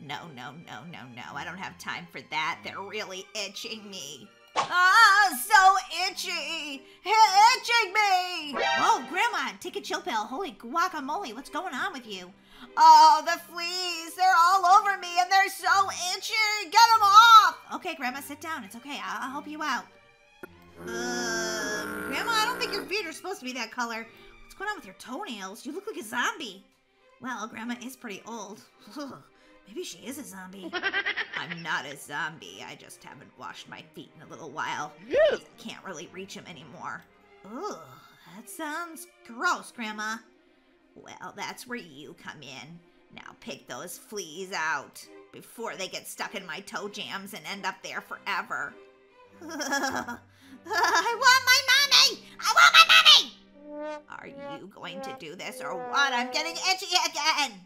A: No, no, no, no, no. I don't have time for that. They're really itching me. Ah, so itchy! Itching me!
G: Whoa, Grandma, take a chill pill. Holy guacamole, what's going on with you?
A: Oh, the fleas! They're all over me and they're so itchy! Get them off!
G: Okay, Grandma, sit down. It's okay. I'll, I'll help you out. Uh, Grandma, I don't think your feet are supposed to be that color. What's going on with your toenails? You look like a zombie. Well, Grandma is pretty old. Maybe she is a zombie.
A: I'm not a zombie. I just haven't washed my feet in a little while. Can't really reach them anymore.
G: Ugh, that sounds gross, Grandma.
A: Well, that's where you come in. Now pick those fleas out before they get stuck in my toe jams and end up there forever.
G: I want my mommy! I want my mommy!
A: Are you going to do this or what? I'm getting itchy again!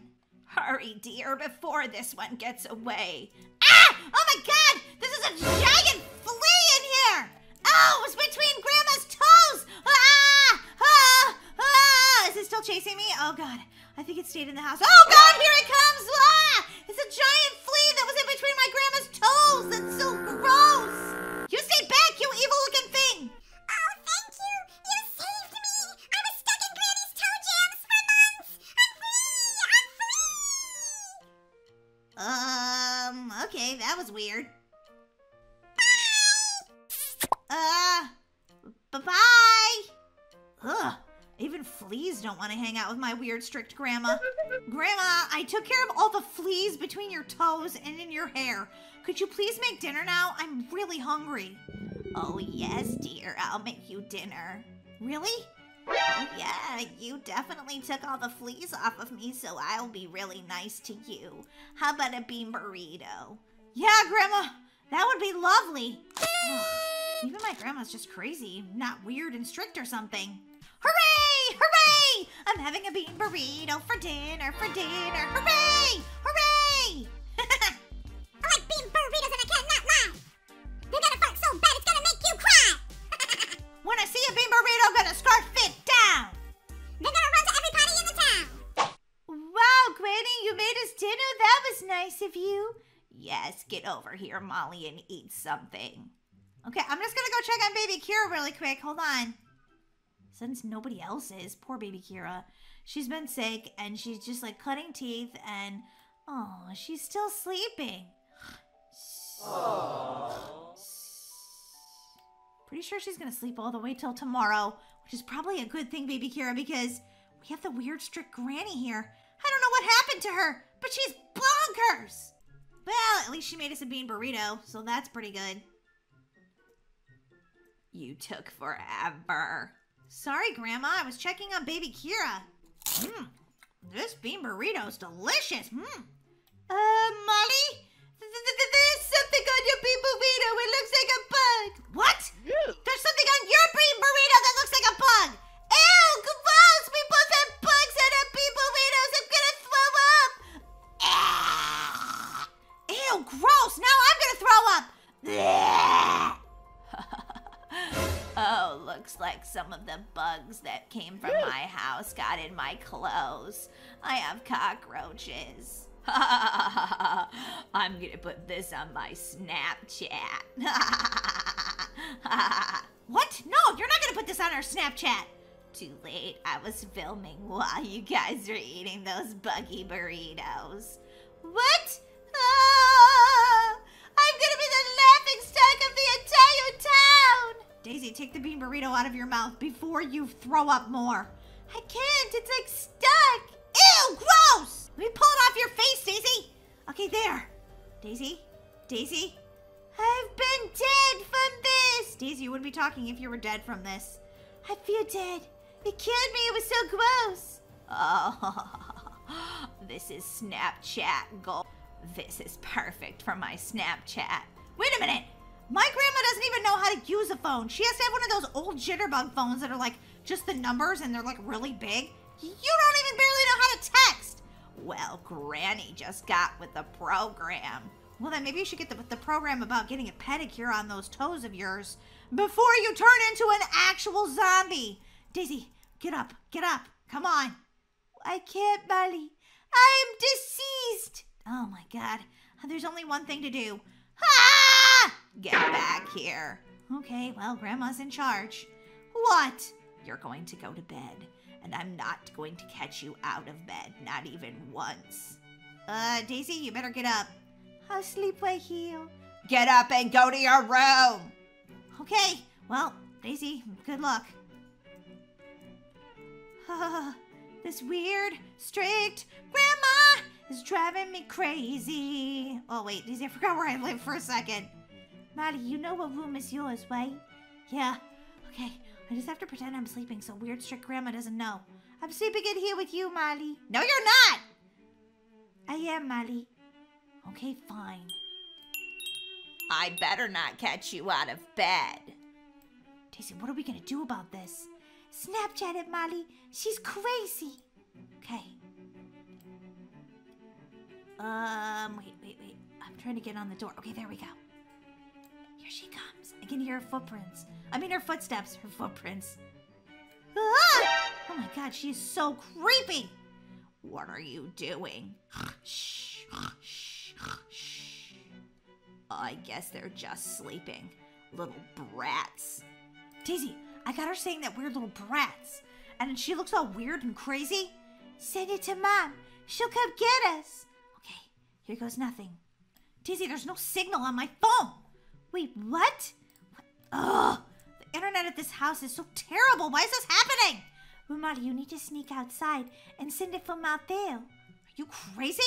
A: Hurry, dear, before this one gets away.
G: Ah! Oh my god! This is a giant flea in here! Oh, it's between Grandma's toes! Ah! Ah! Ah! Is it still chasing me? Oh god. I think it stayed in the house. Oh god, here it comes! Ah! Don't want to hang out with my weird, strict grandma. Grandma, I took care of all the fleas between your toes and in your hair. Could you please make dinner now? I'm really hungry.
A: Oh, yes, dear. I'll make you dinner.
G: Really?
R: Oh, yeah, you definitely took all the fleas off of me, so I'll be really nice to you. How about a bean burrito?
A: Yeah, Grandma, that would be lovely. Ugh, Even my grandma's just crazy, not weird and strict or something. Hooray! Hooray! I'm having a bean burrito for dinner, for dinner. Hooray! Hooray!
G: I like bean burritos and I cannot lie. They're gonna fart so bad it's gonna make you cry.
A: when I see a bean burrito, I'm gonna scarf it down.
G: They're gonna run to every party in the town.
S: Wow, Granny, you made us dinner. That was nice of you.
R: Yes, get over here, Molly, and eat something.
A: Okay, I'm just gonna go check on baby Kira really quick. Hold on. Since nobody else is, poor baby Kira. She's been sick and she's just like cutting teeth and oh, she's still sleeping. Pretty sure she's gonna sleep all the way till tomorrow, which is probably a good thing, baby Kira, because we have the weird strict granny here. I don't know what happened to her, but she's bonkers. Well, at least she made us a bean burrito, so that's pretty good.
R: You took forever.
A: Sorry, Grandma. I was checking on baby Kira. Mmm, this bean burrito's delicious. Mmm. Uh, Molly? Th- th- th- There's something on your bean burrito. It looks like a bug. What? There's something on your bean burrito that looks like a bug. Ew, gross. We both have bugs on our bean burritos. I'm gonna throw up. Ew, gross. Now I'm gonna throw up.
R: Oh, looks like some of the bugs that came from my house got in my clothes. I have cockroaches. I'm gonna put this on my Snapchat.
A: What? No, you're not gonna put this on our Snapchat.
R: Too late. I was filming while you guys were eating those buggy burritos.
A: What? Ah, I'm gonna be the laughing stock of the entire town. Daisy, take the bean burrito out of your mouth before you throw up more. I can't. It's like stuck. Ew, gross. Let me pull it off your face, Daisy. Okay, there. Daisy, Daisy. I've been dead from this. Daisy, you wouldn't be talking if you were dead from this. I feel dead. It killed me. It was so gross.
R: Oh, this is Snapchat gold. This is perfect for my Snapchat.
A: Wait a minute. My grandma doesn't even know how to use a phone. She has to have one of those old jitterbug phones that are like just the numbers and they're like really big. You don't even barely know how to text.
R: Well, Granny just got with the program.
A: Well, then maybe you should get the, the program about getting a pedicure on those toes of yours before you turn into an actual zombie. Daisy, get up, get up. Come on. I can't, Molly. I am deceased. Oh my god. There's only one thing to do. Ah!
R: Get back here.
A: Okay, well, Grandma's in charge. What?
R: You're going to go to bed, and I'm not going to catch you out of bed, not even once.
A: Uh, Daisy, you better get up.
S: I'll sleep right here.
R: Get up and go to your room.
A: Okay, well, Daisy, good luck. this weird, strict grandma is driving me crazy. Oh, wait, Daisy, I forgot where I live for a second.
S: Molly, you know what room is yours, right?
A: Yeah, okay. I just have to pretend I'm sleeping so weird, strict grandma doesn't know. I'm sleeping in here with you, Molly. No, you're not!
S: I am, Molly.
A: Okay, fine.
R: I better not catch you out of bed.
A: Daisy, what are we gonna do about this?
S: Snapchat it, Molly. She's crazy.
A: Okay. Um, wait, wait, wait. I'm trying to get on the door. Okay, there we go. Here she comes. I can hear her footprints. I mean, her footsteps. Her footprints. Ah! Oh my god, she's so creepy.
R: What are you doing? Shh, shh, shh. I guess they're just sleeping. Little brats.
A: Daisy, I got her saying that weird little brats. And she looks all weird and crazy.
S: Send it to Mom. She'll come get us.
A: Okay, here goes nothing. Daisy, there's no signal on my phone.
S: Wait, what?
A: Ugh, the internet at this house is so terrible. Why is this happening?
S: Molly, you need to sneak outside and send it from there.
A: Are you crazy?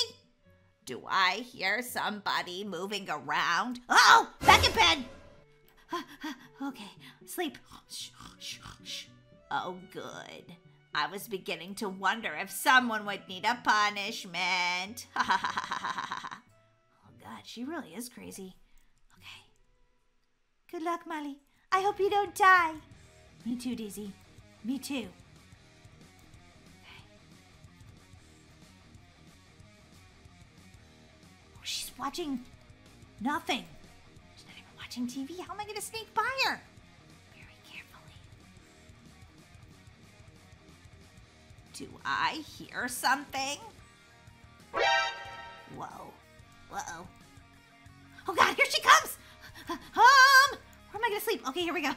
R: Do I hear somebody moving around?
A: Oh, back in bed. okay, sleep. Oh, good. I was beginning to wonder if someone would need a punishment. oh, God, she really is crazy.
D: Good luck, Molly. I hope you don't die. Me too, Dizzy. Me too.
A: Oh, she's watching nothing. She's not even watching TV. How am I going to sneak by her? Very carefully. Do I hear something? Whoa. Whoa. Oh god, here she comes! Um, where am I gonna sleep? Okay, here we go.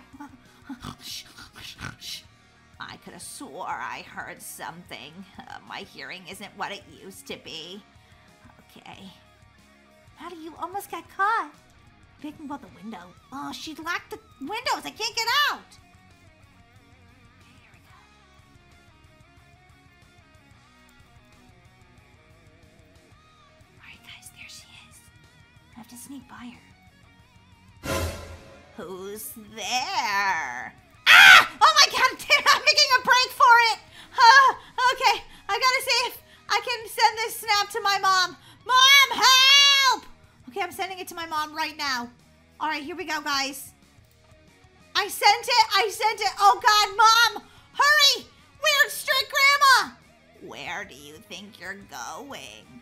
A: I could have swore I heard something. Uh, my hearing isn't what it used to be. Okay.
D: Maddie, you almost got caught.
A: Maybe I can go out the window. Oh, she locked the windows. I can't get out. Okay, here we go. Alright, guys, there she is. I have to sneak by her. Who's there? Ah! Oh my god, I'm making a break for it! Okay, I gotta see if I can send this snap to my mom. Mom, help! Okay, I'm sending it to my mom right now. Alright, here we go, guys. I sent it! I sent it! Oh god, mom! Hurry! Weird straight grandma! Where do you think you're going?